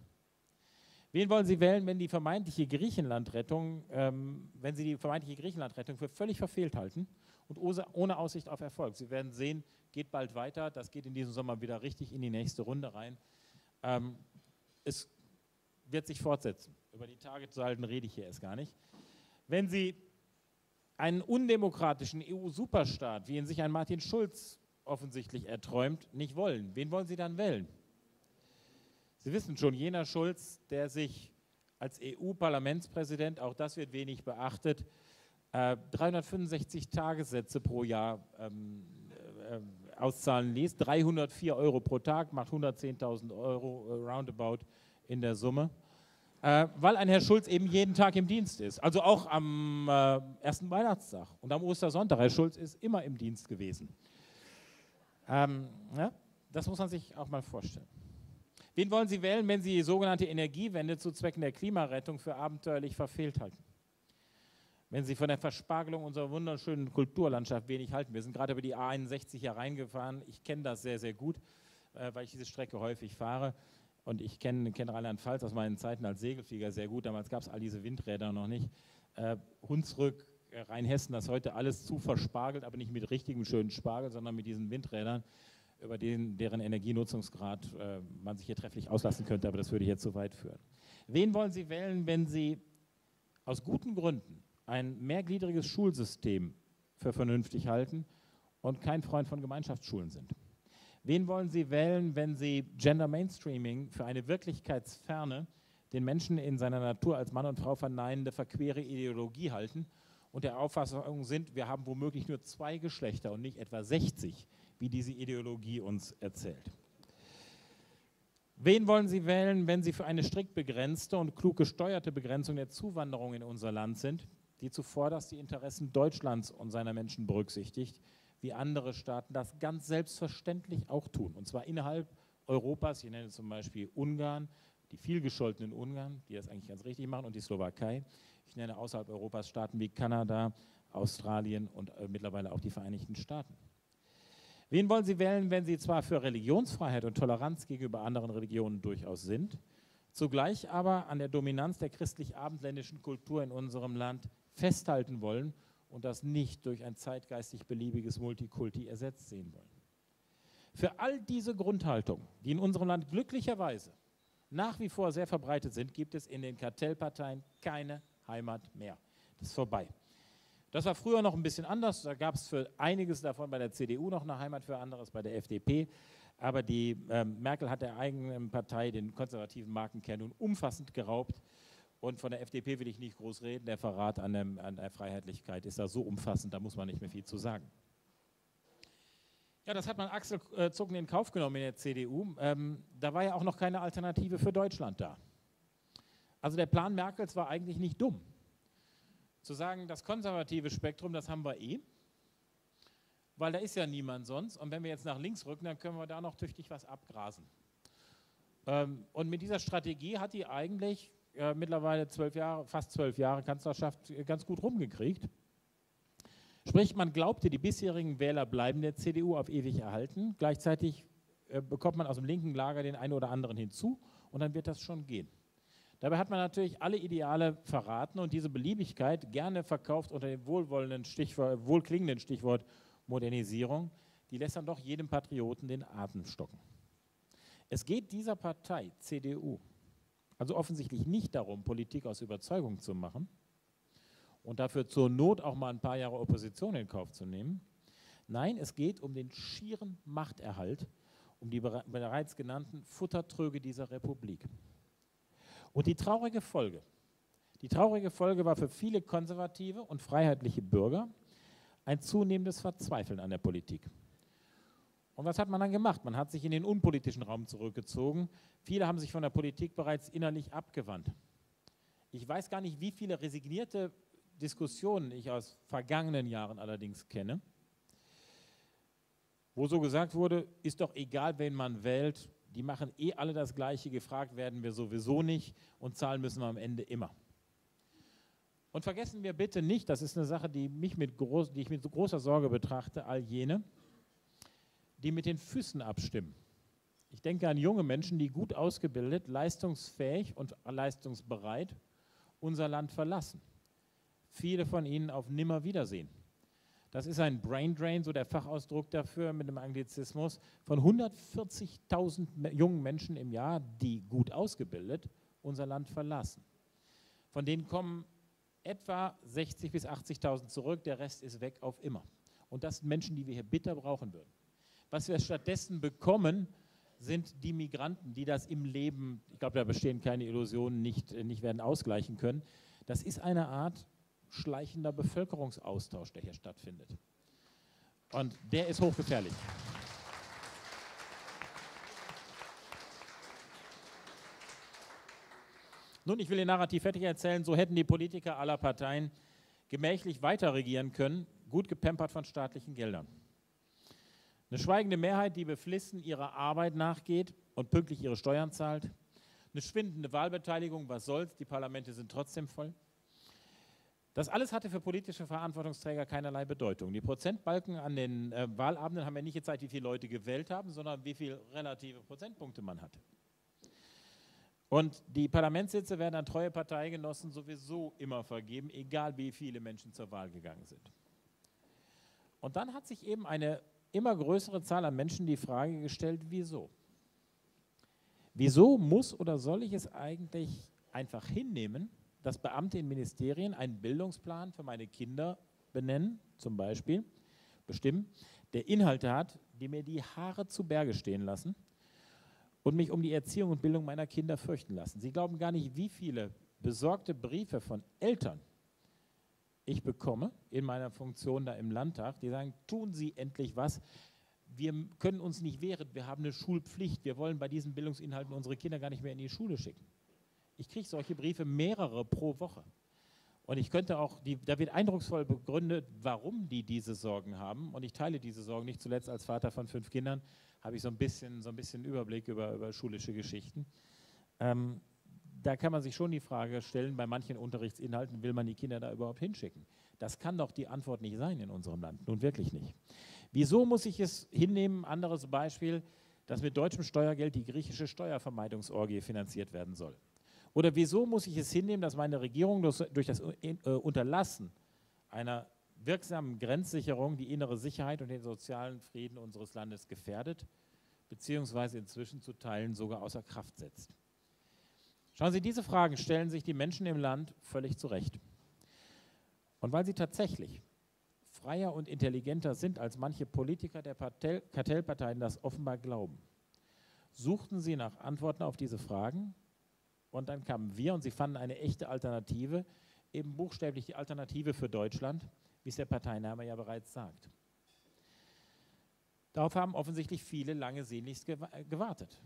Wen wollen Sie wählen, wenn die vermeintliche Griechenlandrettung, ähm, wenn Sie die vermeintliche Griechenlandrettung für völlig verfehlt halten und ohne Aussicht auf Erfolg? Sie werden sehen, geht bald weiter. Das geht in diesem Sommer wieder richtig in die nächste Runde rein. Ähm, es wird sich fortsetzen. Über die Targetsalden rede ich hier erst gar nicht. Wenn Sie einen undemokratischen EU-Superstaat, wie ihn sich ein Martin Schulz offensichtlich erträumt, nicht wollen, wen wollen Sie dann wählen? Sie wissen schon, jener Schulz, der sich als EU-Parlamentspräsident, auch das wird wenig beachtet, äh, 365 Tagessätze pro Jahr ähm, äh, auszahlen ließ. 304 Euro pro Tag macht 110.000 Euro äh, roundabout in der Summe. Äh, weil ein Herr Schulz eben jeden Tag im Dienst ist. Also auch am äh, ersten Weihnachtstag und am Ostersonntag. Herr Schulz ist immer im Dienst gewesen. Ähm, ja, das muss man sich auch mal vorstellen. Wen wollen Sie wählen, wenn Sie die sogenannte Energiewende zu Zwecken der Klimarettung für abenteuerlich verfehlt halten? Wenn Sie von der Verspargelung unserer wunderschönen Kulturlandschaft wenig halten. Wir sind gerade über die A61 hier reingefahren. Ich kenne das sehr, sehr gut, äh, weil ich diese Strecke häufig fahre. Und ich kenne kenn Rheinland-Pfalz aus meinen Zeiten als Segelflieger sehr gut. Damals gab es all diese Windräder noch nicht. Äh, Hunsrück, äh, Rheinhessen, das heute alles zu verspargelt, aber nicht mit richtigem schönen Spargel, sondern mit diesen Windrädern über den, deren Energienutzungsgrad äh, man sich hier trefflich auslassen könnte, aber das würde jetzt zu weit führen. Wen wollen Sie wählen, wenn Sie aus guten Gründen ein mehrgliedriges Schulsystem für vernünftig halten und kein Freund von Gemeinschaftsschulen sind? Wen wollen Sie wählen, wenn Sie Gender Mainstreaming für eine wirklichkeitsferne, den Menschen in seiner Natur als Mann und Frau verneinende, verquere Ideologie halten und der Auffassung sind, wir haben womöglich nur zwei Geschlechter und nicht etwa 60 wie diese Ideologie uns erzählt. Wen wollen Sie wählen, wenn Sie für eine strikt begrenzte und klug gesteuerte Begrenzung der Zuwanderung in unser Land sind, die zuvorderst die Interessen Deutschlands und seiner Menschen berücksichtigt, wie andere Staaten das ganz selbstverständlich auch tun, und zwar innerhalb Europas. Ich nenne zum Beispiel Ungarn, die vielgescholtenen Ungarn, die das eigentlich ganz richtig machen, und die Slowakei. Ich nenne außerhalb Europas Staaten wie Kanada, Australien und äh, mittlerweile auch die Vereinigten Staaten. Wen wollen Sie wählen, wenn Sie zwar für Religionsfreiheit und Toleranz gegenüber anderen Religionen durchaus sind, zugleich aber an der Dominanz der christlich-abendländischen Kultur in unserem Land festhalten wollen und das nicht durch ein zeitgeistig beliebiges Multikulti ersetzt sehen wollen? Für all diese Grundhaltungen, die in unserem Land glücklicherweise nach wie vor sehr verbreitet sind, gibt es in den Kartellparteien keine Heimat mehr. Das ist vorbei. Das war früher noch ein bisschen anders. Da gab es für einiges davon bei der CDU noch eine Heimat, für anderes bei der FDP. Aber die ähm, Merkel hat der eigenen Partei den konservativen Markenkern nun umfassend geraubt. Und von der FDP will ich nicht groß reden. Der Verrat an, dem, an der Freiheitlichkeit ist da so umfassend, da muss man nicht mehr viel zu sagen. Ja, das hat man achselzuckend in Kauf genommen in der CDU. Ähm, da war ja auch noch keine Alternative für Deutschland da. Also der Plan Merkels war eigentlich nicht dumm zu sagen, das konservative Spektrum, das haben wir eh, weil da ist ja niemand sonst. Und wenn wir jetzt nach links rücken, dann können wir da noch tüchtig was abgrasen. Ähm, und mit dieser Strategie hat die eigentlich äh, mittlerweile zwölf Jahre, fast zwölf Jahre Kanzlerschaft äh, ganz gut rumgekriegt. Sprich, man glaubte, die bisherigen Wähler bleiben der CDU auf ewig erhalten. Gleichzeitig äh, bekommt man aus dem linken Lager den einen oder anderen hinzu und dann wird das schon gehen. Dabei hat man natürlich alle Ideale verraten und diese Beliebigkeit gerne verkauft unter dem wohlwollenden Stichwort, wohlklingenden Stichwort Modernisierung, die lässt dann doch jedem Patrioten den Atem stocken. Es geht dieser Partei, CDU, also offensichtlich nicht darum, Politik aus Überzeugung zu machen und dafür zur Not auch mal ein paar Jahre Opposition in Kauf zu nehmen. Nein, es geht um den schieren Machterhalt, um die bereits genannten Futtertröge dieser Republik. Und die traurige Folge, die traurige Folge war für viele konservative und freiheitliche Bürger ein zunehmendes Verzweifeln an der Politik. Und was hat man dann gemacht? Man hat sich in den unpolitischen Raum zurückgezogen. Viele haben sich von der Politik bereits innerlich abgewandt. Ich weiß gar nicht, wie viele resignierte Diskussionen ich aus vergangenen Jahren allerdings kenne, wo so gesagt wurde, ist doch egal, wen man wählt, die machen eh alle das Gleiche, gefragt werden wir sowieso nicht und zahlen müssen wir am Ende immer. Und vergessen wir bitte nicht, das ist eine Sache, die, mich mit groß, die ich mit großer Sorge betrachte, all jene, die mit den Füßen abstimmen. Ich denke an junge Menschen, die gut ausgebildet, leistungsfähig und leistungsbereit unser Land verlassen. Viele von ihnen auf Nimmerwiedersehen. Das ist ein Brain Drain, so der Fachausdruck dafür mit dem Anglizismus, von 140.000 jungen Menschen im Jahr, die gut ausgebildet unser Land verlassen. Von denen kommen etwa 60.000 bis 80.000 zurück, der Rest ist weg auf immer. Und das sind Menschen, die wir hier bitter brauchen würden. Was wir stattdessen bekommen, sind die Migranten, die das im Leben, ich glaube, da bestehen keine Illusionen, nicht, nicht werden ausgleichen können. Das ist eine Art schleichender Bevölkerungsaustausch, der hier stattfindet. Und der ist hochgefährlich. Nun, ich will den Narrativ fertig erzählen, so hätten die Politiker aller Parteien gemächlich weiter regieren können, gut gepampert von staatlichen Geldern. Eine schweigende Mehrheit, die beflissen ihrer Arbeit nachgeht und pünktlich ihre Steuern zahlt. Eine schwindende Wahlbeteiligung, was soll's, die Parlamente sind trotzdem voll. Das alles hatte für politische Verantwortungsträger keinerlei Bedeutung. Die Prozentbalken an den äh, Wahlabenden haben ja nicht gezeigt, wie viele Leute gewählt haben, sondern wie viele relative Prozentpunkte man hatte. Und die Parlamentssitze werden an treue Parteigenossen sowieso immer vergeben, egal wie viele Menschen zur Wahl gegangen sind. Und dann hat sich eben eine immer größere Zahl an Menschen die Frage gestellt, wieso? Wieso muss oder soll ich es eigentlich einfach hinnehmen, dass Beamte in Ministerien einen Bildungsplan für meine Kinder benennen, zum Beispiel, bestimmen, der Inhalte hat, die mir die Haare zu Berge stehen lassen und mich um die Erziehung und Bildung meiner Kinder fürchten lassen. Sie glauben gar nicht, wie viele besorgte Briefe von Eltern ich bekomme in meiner Funktion da im Landtag, die sagen, tun Sie endlich was. Wir können uns nicht wehren, wir haben eine Schulpflicht, wir wollen bei diesen Bildungsinhalten unsere Kinder gar nicht mehr in die Schule schicken. Ich kriege solche Briefe mehrere pro Woche. Und ich könnte auch, die, da wird eindrucksvoll begründet, warum die diese Sorgen haben. Und ich teile diese Sorgen nicht zuletzt als Vater von fünf Kindern, habe ich so ein bisschen, so ein bisschen Überblick über, über schulische Geschichten. Ähm, da kann man sich schon die Frage stellen, bei manchen Unterrichtsinhalten will man die Kinder da überhaupt hinschicken. Das kann doch die Antwort nicht sein in unserem Land, nun wirklich nicht. Wieso muss ich es hinnehmen? Anderes Beispiel, dass mit deutschem Steuergeld die griechische Steuervermeidungsorgie finanziert werden soll. Oder wieso muss ich es hinnehmen, dass meine Regierung durch das äh, Unterlassen einer wirksamen Grenzsicherung die innere Sicherheit und den sozialen Frieden unseres Landes gefährdet, beziehungsweise inzwischen zu Teilen sogar außer Kraft setzt? Schauen Sie, diese Fragen stellen sich die Menschen im Land völlig zurecht. Und weil sie tatsächlich freier und intelligenter sind, als manche Politiker der Kartellparteien das offenbar glauben, suchten sie nach Antworten auf diese Fragen und dann kamen wir und sie fanden eine echte Alternative, eben buchstäblich die Alternative für Deutschland, wie es der Parteiname ja bereits sagt. Darauf haben offensichtlich viele lange sehnlichst gewartet.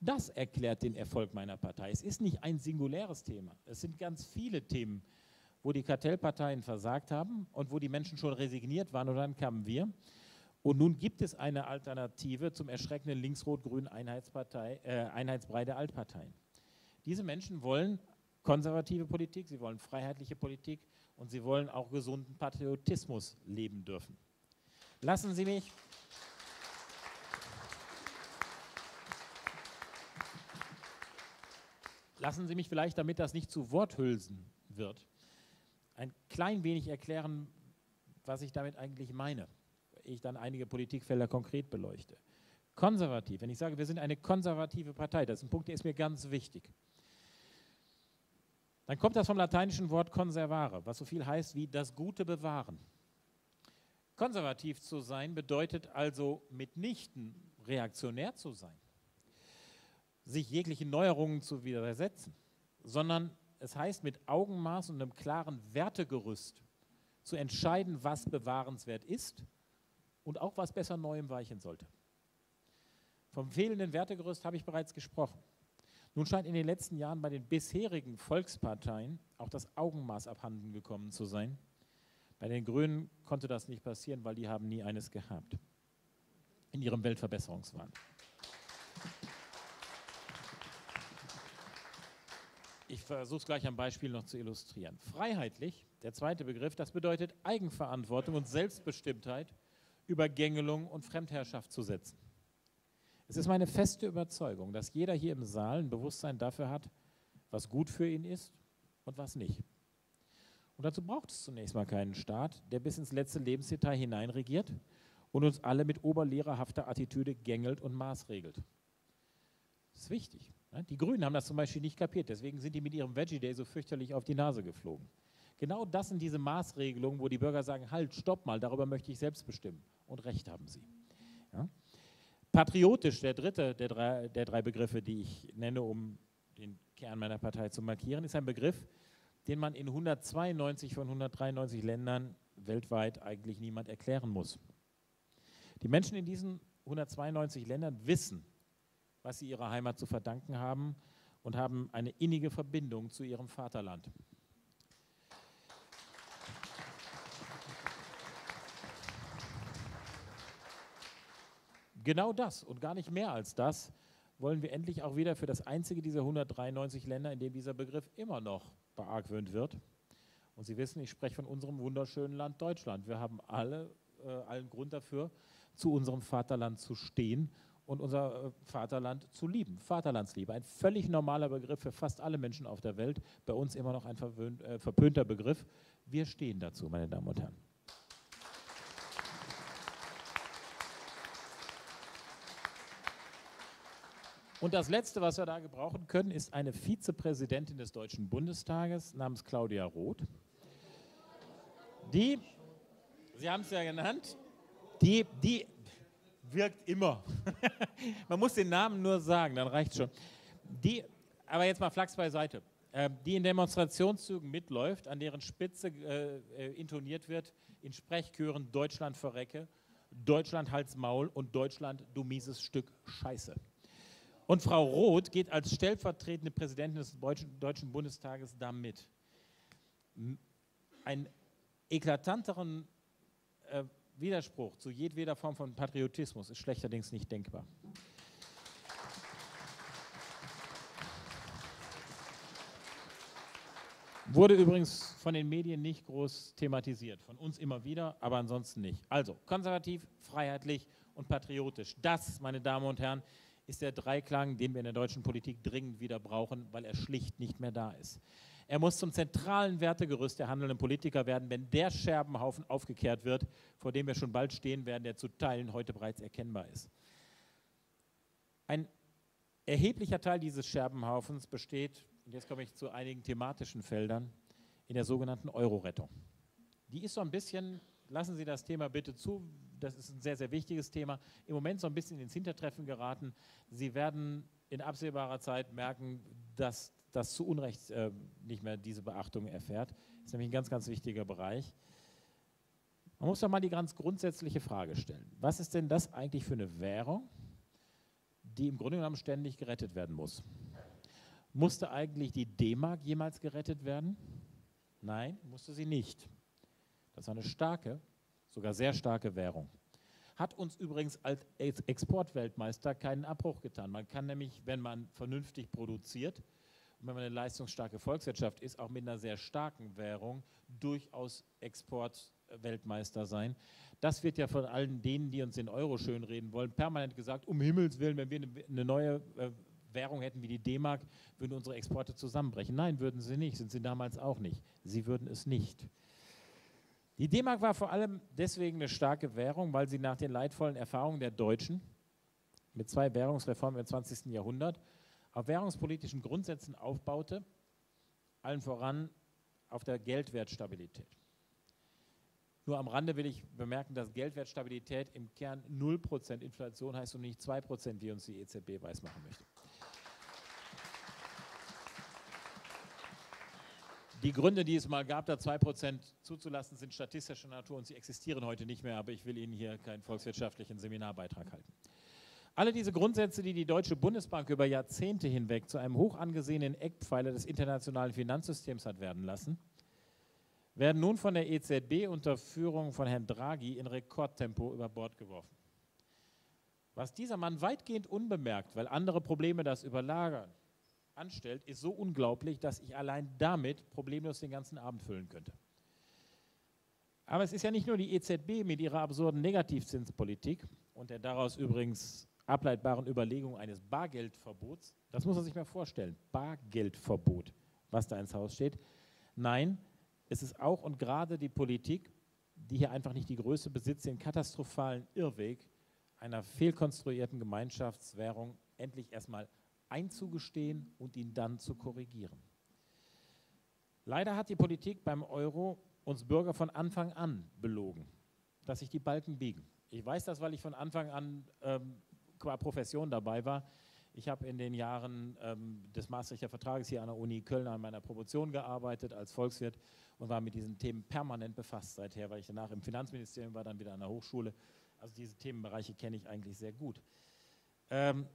Das erklärt den Erfolg meiner Partei. Es ist nicht ein singuläres Thema. Es sind ganz viele Themen, wo die Kartellparteien versagt haben und wo die Menschen schon resigniert waren und dann kamen wir. Und nun gibt es eine Alternative zum erschreckenden links-rot-grünen Einheitsbrei äh, der Altparteien. Diese Menschen wollen konservative Politik, sie wollen freiheitliche Politik und sie wollen auch gesunden Patriotismus leben dürfen. Lassen Sie mich. Lassen Sie mich vielleicht, damit das nicht zu Worthülsen wird, ein klein wenig erklären, was ich damit eigentlich meine, ich dann einige Politikfelder konkret beleuchte. konservativ, wenn ich sage, wir sind eine konservative Partei, das ist ein Punkt, der ist mir ganz wichtig, dann kommt das vom lateinischen Wort conservare, was so viel heißt wie das Gute bewahren. Konservativ zu sein bedeutet also mitnichten reaktionär zu sein, sich jeglichen Neuerungen zu widersetzen, sondern es heißt mit Augenmaß und einem klaren Wertegerüst zu entscheiden, was bewahrenswert ist und auch was besser Neuem weichen sollte. Vom fehlenden Wertegerüst habe ich bereits gesprochen. Nun scheint in den letzten Jahren bei den bisherigen Volksparteien auch das Augenmaß abhanden gekommen zu sein. Bei den Grünen konnte das nicht passieren, weil die haben nie eines gehabt in ihrem Weltverbesserungswahn. Ich versuche es gleich am Beispiel noch zu illustrieren. Freiheitlich, der zweite Begriff, das bedeutet Eigenverantwortung und Selbstbestimmtheit über Gängelung und Fremdherrschaft zu setzen. Es ist meine feste Überzeugung, dass jeder hier im Saal ein Bewusstsein dafür hat, was gut für ihn ist und was nicht. Und dazu braucht es zunächst mal keinen Staat, der bis ins letzte Lebensdetail hineinregiert und uns alle mit oberlehrerhafter Attitüde gängelt und maßregelt. Das ist wichtig. Ne? Die Grünen haben das zum Beispiel nicht kapiert, deswegen sind die mit ihrem Veggie Day so fürchterlich auf die Nase geflogen. Genau das sind diese Maßregelungen, wo die Bürger sagen, halt, stopp mal, darüber möchte ich selbst bestimmen. Und Recht haben sie. Ja? Patriotisch, der dritte der drei, der drei Begriffe, die ich nenne, um den Kern meiner Partei zu markieren, ist ein Begriff, den man in 192 von 193 Ländern weltweit eigentlich niemand erklären muss. Die Menschen in diesen 192 Ländern wissen, was sie ihrer Heimat zu verdanken haben und haben eine innige Verbindung zu ihrem Vaterland. Genau das und gar nicht mehr als das wollen wir endlich auch wieder für das einzige dieser 193 Länder, in dem dieser Begriff immer noch beargwöhnt wird. Und Sie wissen, ich spreche von unserem wunderschönen Land Deutschland. Wir haben alle, äh, allen Grund dafür, zu unserem Vaterland zu stehen und unser äh, Vaterland zu lieben. Vaterlandsliebe, ein völlig normaler Begriff für fast alle Menschen auf der Welt, bei uns immer noch ein verwöhnt, äh, verpönter Begriff. Wir stehen dazu, meine Damen und Herren. Und das Letzte, was wir da gebrauchen können, ist eine Vizepräsidentin des Deutschen Bundestages namens Claudia Roth, die, Sie haben es ja genannt, die, die wirkt immer. [laughs] Man muss den Namen nur sagen, dann reicht schon. Die, aber jetzt mal Flachs beiseite. Äh, die in Demonstrationszügen mitläuft, an deren Spitze äh, äh, intoniert wird, in Sprechchören Deutschland verrecke, Deutschland Hals Maul und Deutschland du mieses Stück Scheiße. Und Frau Roth geht als stellvertretende Präsidentin des Deutschen Bundestages da mit. Ein eklatanteren äh, Widerspruch zu jedweder Form von Patriotismus ist schlechterdings nicht denkbar. Wurde übrigens von den Medien nicht groß thematisiert, von uns immer wieder, aber ansonsten nicht. Also konservativ, freiheitlich und patriotisch. Das, meine Damen und Herren, ist der Dreiklang, den wir in der deutschen Politik dringend wieder brauchen, weil er schlicht nicht mehr da ist. Er muss zum zentralen Wertegerüst der handelnden Politiker werden, wenn der Scherbenhaufen aufgekehrt wird, vor dem wir schon bald stehen werden, der zu Teilen heute bereits erkennbar ist. Ein erheblicher Teil dieses Scherbenhaufens besteht, und jetzt komme ich zu einigen thematischen Feldern, in der sogenannten Euro-Rettung. Die ist so ein bisschen, lassen Sie das Thema bitte zu, das ist ein sehr, sehr wichtiges Thema, im Moment so ein bisschen ins Hintertreffen geraten. Sie werden in absehbarer Zeit merken, dass das zu Unrecht äh, nicht mehr diese Beachtung erfährt. Das ist nämlich ein ganz, ganz wichtiger Bereich. Man muss doch mal die ganz grundsätzliche Frage stellen. Was ist denn das eigentlich für eine Währung, die im Grunde genommen ständig gerettet werden muss? Musste eigentlich die D-Mark jemals gerettet werden? Nein, musste sie nicht. Das war eine starke, sogar sehr starke Währung. Hat uns übrigens als Exportweltmeister keinen Abbruch getan. Man kann nämlich, wenn man vernünftig produziert, wenn man eine leistungsstarke Volkswirtschaft ist, auch mit einer sehr starken Währung durchaus Exportweltmeister sein. Das wird ja von allen denen, die uns den Euro schönreden wollen, permanent gesagt, um Himmels Willen, wenn wir eine neue äh, Währung hätten wie die D-Mark, würden unsere Exporte zusammenbrechen. Nein, würden sie nicht, sind sie damals auch nicht. Sie würden es nicht. Die D-Mark war vor allem deswegen eine starke Währung, weil sie nach den leidvollen Erfahrungen der Deutschen mit zwei Währungsreformen im 20. Jahrhundert auf währungspolitischen Grundsätzen aufbaute, allen voran auf der Geldwertstabilität. Nur am Rande will ich bemerken, dass Geldwertstabilität im Kern 0% Inflation heißt und nicht 2%, wie uns die EZB weismachen möchte. Die Gründe, die es mal gab, da 2% zuzulassen, sind statistischer Natur und sie existieren heute nicht mehr, aber ich will Ihnen hier keinen volkswirtschaftlichen Seminarbeitrag halten. Alle diese Grundsätze, die die Deutsche Bundesbank über Jahrzehnte hinweg zu einem hoch angesehenen Eckpfeiler des internationalen Finanzsystems hat werden lassen, werden nun von der EZB unter Führung von Herrn Draghi in Rekordtempo über Bord geworfen. Was dieser Mann weitgehend unbemerkt, weil andere Probleme das überlagern, anstellt, ist so unglaublich, dass ich allein damit problemlos den ganzen Abend füllen könnte. Aber es ist ja nicht nur die EZB mit ihrer absurden Negativzinspolitik und der daraus übrigens ableitbaren Überlegung eines Bargeldverbots, das muss man sich mal vorstellen, Bargeldverbot, was da ins Haus steht. Nein, es ist auch und gerade die Politik, die hier einfach nicht die Größe besitzt, den katastrophalen Irrweg einer fehlkonstruierten Gemeinschaftswährung endlich erstmal einzugestehen und ihn dann zu korrigieren. Leider hat die Politik beim Euro uns Bürger von Anfang an belogen, dass sich die Balken biegen. Ich weiß das, weil ich von Anfang an ähm, qua Profession dabei war. Ich habe in den Jahren ähm, des Maastrichter Vertrages hier an der Uni Köln an meiner Promotion gearbeitet als Volkswirt und war mit diesen Themen permanent befasst seither, weil ich danach im Finanzministerium war, dann wieder an der Hochschule. Also diese Themenbereiche kenne ich eigentlich sehr gut. Ähm,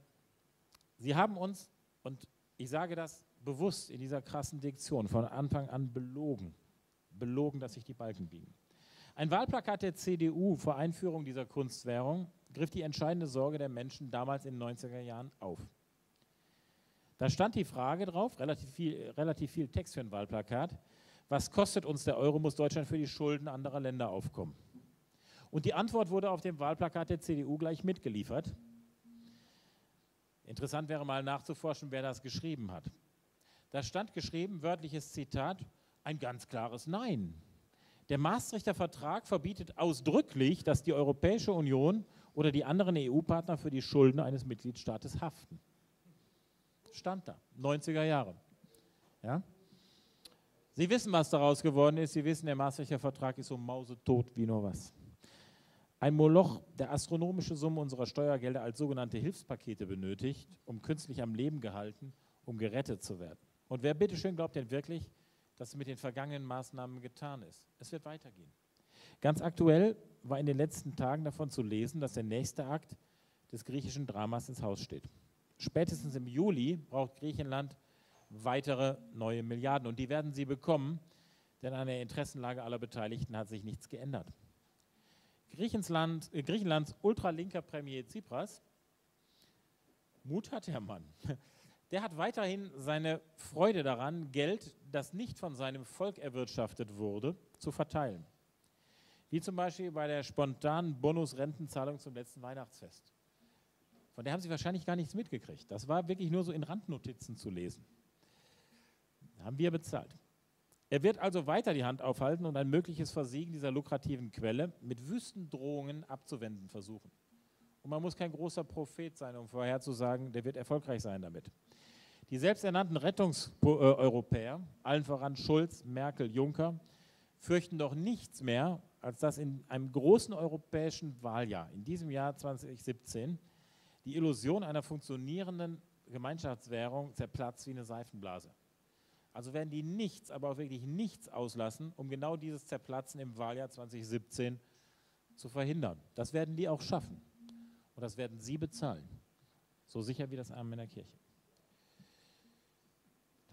Sie haben uns, und ich sage das bewusst in dieser krassen Diktion, von Anfang an belogen. Belogen, dass sich die Balken biegen. Ein Wahlplakat der CDU vor Einführung dieser Kunstwährung griff die entscheidende Sorge der Menschen damals in den 90er Jahren auf. Da stand die Frage drauf, relativ viel, relativ viel Text für ein Wahlplakat, was kostet uns der Euro, muss Deutschland für die Schulden anderer Länder aufkommen? Und die Antwort wurde auf dem Wahlplakat der CDU gleich mitgeliefert. Interessant wäre mal nachzuforschen, wer das geschrieben hat. Da stand geschrieben, wörtliches Zitat, ein ganz klares Nein. Der Maastrichter Vertrag verbietet ausdrücklich, dass die Europäische Union oder die anderen EU-Partner für die Schulden eines Mitgliedstaates haften. Stand da, 90er Jahre. Ja? Sie wissen, was daraus geworden ist. Sie wissen, der Maastrichter Vertrag ist so mausetot wie nur was. Ein Moloch, der astronomische Summen unserer Steuergelder als sogenannte Hilfspakete benötigt, um künstlich am Leben gehalten, um gerettet zu werden. Und wer bitteschön glaubt denn wirklich, dass es mit den vergangenen Maßnahmen getan ist? Es wird weitergehen. Ganz aktuell war in den letzten Tagen davon zu lesen, dass der nächste Akt des griechischen Dramas ins Haus steht. Spätestens im Juli braucht Griechenland weitere neue Milliarden und die werden sie bekommen, denn an der Interessenlage aller Beteiligten hat sich nichts geändert. Griechenland, äh, Griechenlands ultralinker Premier Tsipras, Mut hat der Mann. [laughs] Der hat weiterhin seine Freude daran, Geld, das nicht von seinem Volk erwirtschaftet wurde, zu verteilen. Wie zum Beispiel bei der spontanen Bonus-Rentenzahlung zum letzten Weihnachtsfest. Von der haben Sie wahrscheinlich gar nichts mitgekriegt. Das war wirklich nur so in Randnotizen zu lesen. Haben wir bezahlt. Er wird also weiter die Hand aufhalten und ein mögliches Versiegen dieser lukrativen Quelle mit Wüstendrohungen abzuwenden versuchen. Und man muss kein großer Prophet sein, um vorherzusagen, der wird erfolgreich sein damit. Die selbsternannten Rettungseuropäer, allen voran Schulz, Merkel, Juncker, fürchten doch nichts mehr, als dass in einem großen europäischen Wahljahr, in diesem Jahr 2017, die Illusion einer funktionierenden Gemeinschaftswährung zerplatzt wie eine Seifenblase. Also werden die nichts, aber auch wirklich nichts auslassen, um genau dieses Zerplatzen im Wahljahr 2017 zu verhindern. Das werden die auch schaffen. Und das werden sie bezahlen. So sicher wie das Amen in der Kirche.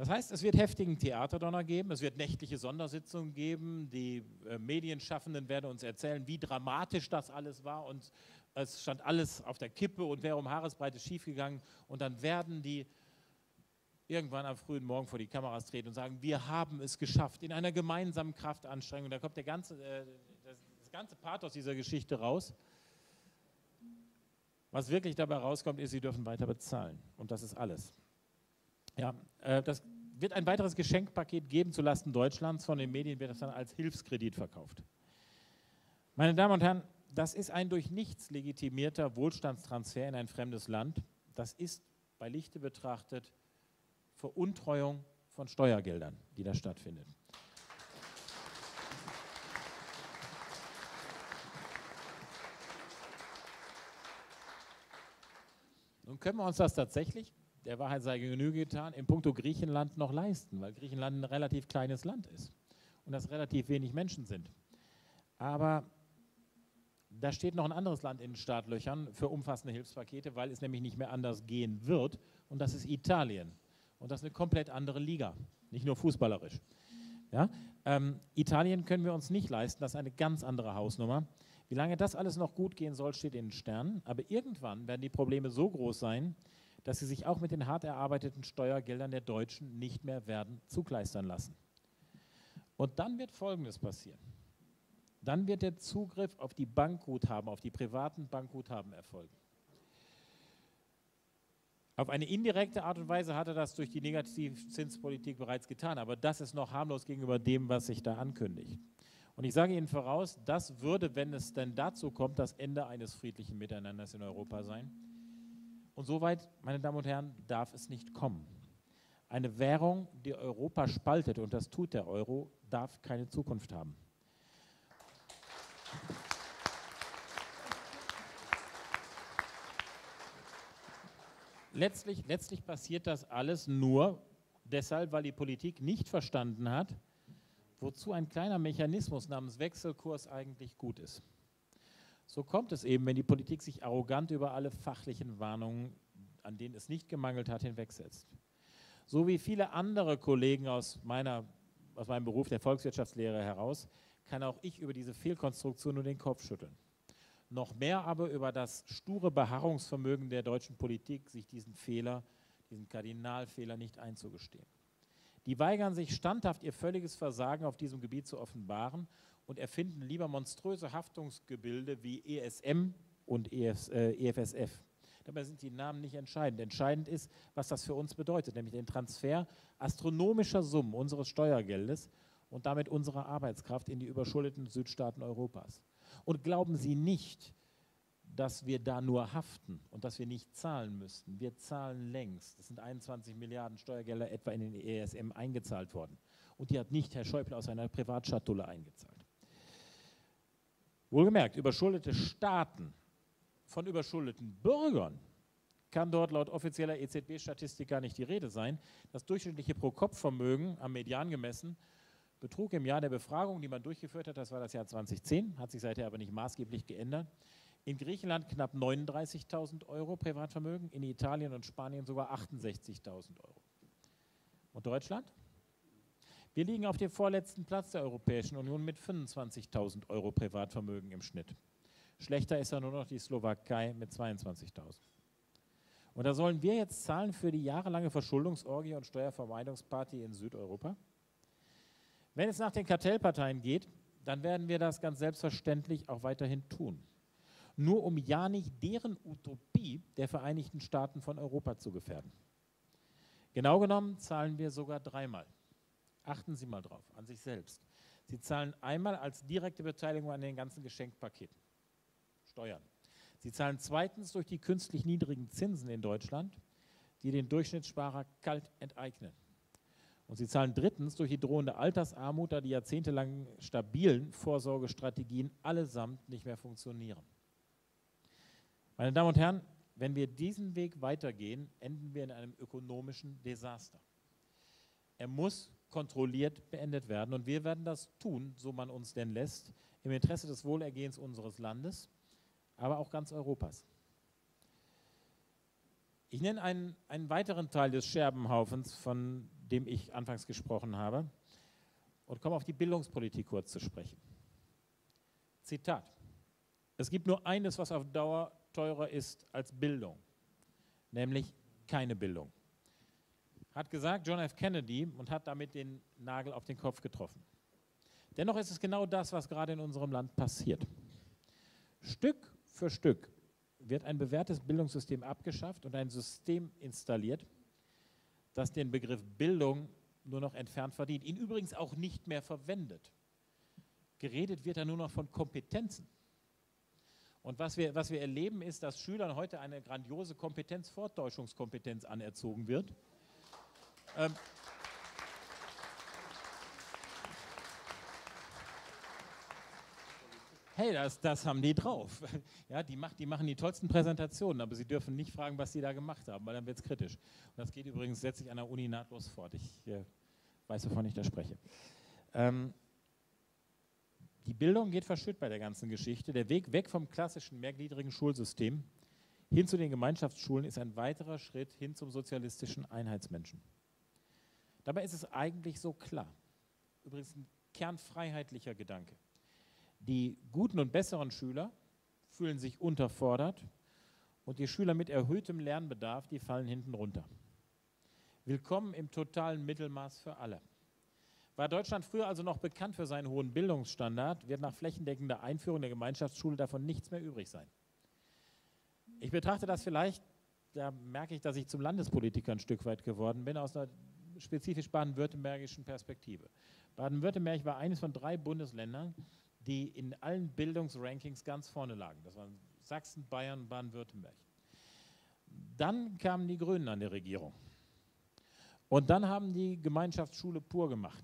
Das heißt, es wird heftigen Theaterdonner geben, es wird nächtliche Sondersitzungen geben, die äh, Medienschaffenden werden uns erzählen, wie dramatisch das alles war und es stand alles auf der Kippe und wäre um Haaresbreite schiefgegangen und dann werden die irgendwann am frühen Morgen vor die Kameras treten und sagen, wir haben es geschafft in einer gemeinsamen Kraftanstrengung. Da kommt der ganze, äh, das, das ganze Pathos dieser Geschichte raus. Was wirklich dabei rauskommt, ist, sie dürfen weiter bezahlen. Und das ist alles. Ja, äh, das wird ein weiteres Geschenkpaket geben zulasten Deutschlands. Von den Medien wird das dann als Hilfskredit verkauft. Meine Damen und Herren, das ist ein durch nichts legitimierter Wohlstandstransfer in ein fremdes Land. Das ist bei Lichte betrachtet Veruntreuung von Steuergeldern, die da stattfindet. Nun können wir uns das tatsächlich, der Wahrheit sei Genüge getan, in puncto Griechenland noch leisten, weil Griechenland ein relativ kleines Land ist und das relativ wenig Menschen sind. Aber da steht noch ein anderes Land in den Startlöchern für umfassende Hilfspakete, weil es nämlich nicht mehr anders gehen wird. Und das ist Italien. Und das ist eine komplett andere Liga, nicht nur fußballerisch. Ja? Ähm, Italien können wir uns nicht leisten, das ist eine ganz andere Hausnummer. Wie lange das alles noch gut gehen soll, steht in den Sternen. Aber irgendwann werden die Probleme so groß sein, dass sie sich auch mit den hart erarbeiteten Steuergeldern der Deutschen nicht mehr werden zugleistern lassen. Und dann wird Folgendes passieren. Dann wird der Zugriff auf die Bankguthaben, auf die privaten Bankguthaben erfolgen. Auf eine indirekte Art und Weise hat er das durch die Negativzinspolitik bereits getan, aber das ist noch harmlos gegenüber dem, was sich da ankündigt. Und ich sage Ihnen voraus, das würde, wenn es denn dazu kommt, das Ende eines friedlichen Miteinanders in Europa sein. Und soweit, meine Damen und Herren, darf es nicht kommen. Eine Währung, die Europa spaltet, und das tut der Euro, darf keine Zukunft haben. Letztlich, letztlich passiert das alles nur deshalb, weil die Politik nicht verstanden hat, wozu ein kleiner Mechanismus namens Wechselkurs eigentlich gut ist. So kommt es eben, wenn die Politik sich arrogant über alle fachlichen Warnungen, an denen es nicht gemangelt hat, hinwegsetzt. So wie viele andere Kollegen aus, meiner, aus meinem Beruf der Volkswirtschaftslehre heraus, kann auch ich über diese Fehlkonstruktion nur den Kopf schütteln. Noch mehr aber über das sture Beharrungsvermögen der deutschen Politik, sich diesen Fehler, diesen Kardinalfehler nicht einzugestehen. Die weigern sich standhaft, ihr völliges Versagen auf diesem Gebiet zu offenbaren und erfinden lieber monströse Haftungsgebilde wie ESM und EF, äh, EFSF. Dabei sind die Namen nicht entscheidend. Entscheidend ist, was das für uns bedeutet, nämlich den Transfer astronomischer Summen unseres Steuergeldes und damit unserer Arbeitskraft in die überschuldeten Südstaaten Europas. Und glauben Sie nicht, dass wir da nur haften und dass wir nicht zahlen müssten. Wir zahlen längst. Es sind 21 Milliarden Steuergelder etwa in den ESM eingezahlt worden. Und die hat nicht Herr Schäuble aus seiner Privatschatulle eingezahlt. Wohlgemerkt, überschuldete Staaten von überschuldeten Bürgern kann dort laut offizieller EZB-Statistik gar nicht die Rede sein. Das durchschnittliche Pro-Kopf-Vermögen am Median gemessen betrug im Jahr der Befragung, die man durchgeführt hat, das war das Jahr 2010, hat sich seither aber nicht maßgeblich geändert, in Griechenland knapp 39.000 Euro Privatvermögen, in Italien und Spanien sogar 68.000 Euro. Und Deutschland? Wir liegen auf dem vorletzten Platz der Europäischen Union mit 25.000 Euro Privatvermögen im Schnitt. Schlechter ist ja nur noch die Slowakei mit 22.000. Und da sollen wir jetzt zahlen für die jahrelange Verschuldungsorgie und Steuervermeidungsparty in Südeuropa? Wenn es nach den Kartellparteien geht, dann werden wir das ganz selbstverständlich auch weiterhin tun nur um ja nicht deren Utopie der Vereinigten Staaten von Europa zu gefährden. Genau genommen zahlen wir sogar dreimal. Achten Sie mal drauf, an sich selbst. Sie zahlen einmal als direkte Beteiligung an den ganzen Geschenkpaketen, Steuern. Sie zahlen zweitens durch die künstlich niedrigen Zinsen in Deutschland, die den Durchschnittssparer kalt enteignen. Und sie zahlen drittens durch die drohende Altersarmut, da die jahrzehntelang stabilen Vorsorgestrategien allesamt nicht mehr funktionieren. Meine Damen und Herren, wenn wir diesen Weg weitergehen, enden wir in einem ökonomischen Desaster. Er muss kontrolliert beendet werden und wir werden das tun, so man uns denn lässt, im Interesse des Wohlergehens unseres Landes, aber auch ganz Europas. Ich nenne einen, einen weiteren Teil des Scherbenhaufens, von dem ich anfangs gesprochen habe, und komme auf die Bildungspolitik kurz zu sprechen. Zitat. Es gibt nur eines, was auf Dauer teurer ist als Bildung, nämlich keine Bildung. Hat gesagt John F. Kennedy und hat damit den Nagel auf den Kopf getroffen. Dennoch ist es genau das, was gerade in unserem Land passiert. Stück für Stück wird ein bewährtes Bildungssystem abgeschafft und ein System installiert, das den Begriff Bildung nur noch entfernt verdient, ihn übrigens auch nicht mehr verwendet. Geredet wird da nur noch von Kompetenzen. Und was wir, was wir erleben, ist, dass Schülern heute eine grandiose Kompetenz, Fortdeutschungskompetenz anerzogen wird. Ähm, hey, das, das haben die drauf. [laughs] Ja, die, macht, die machen die tollsten Präsentationen, aber sie dürfen nicht fragen, was sie da gemacht haben, weil dann wird es kritisch. Und das geht übrigens, setzt sich an der Uni nahtlos fort. Ich äh, weiß, wovon ich da spreche. Ähm, die Bildung geht verschütt bei der ganzen Geschichte. Der Weg weg vom klassischen mehrgliedrigen Schulsystem hin zu den Gemeinschaftsschulen ist ein weiterer Schritt hin zum sozialistischen Einheitsmenschen. Dabei ist es eigentlich so klar. Übrigens ein kernfreiheitlicher Gedanke. Die guten und besseren Schüler fühlen sich unterfordert und die Schüler mit erhöhtem Lernbedarf, die fallen hinten runter. Willkommen im totalen Mittelmaß für alle. War Deutschland früher also noch bekannt für seinen hohen Bildungsstandard, wird nach flächendeckender Einführung der Gemeinschaftsschule davon nichts mehr übrig sein. Ich betrachte das vielleicht, da merke ich, dass ich zum Landespolitiker ein Stück weit geworden bin, aus einer spezifisch baden-württembergischen Perspektive. Baden-Württemberg war eines von drei Bundesländern, die in allen Bildungsrankings ganz vorne lagen. Das waren Sachsen, Bayern, Baden-Württemberg. Dann kamen die Grünen an der Regierung. Und dann haben die Gemeinschaftsschule pur gemacht.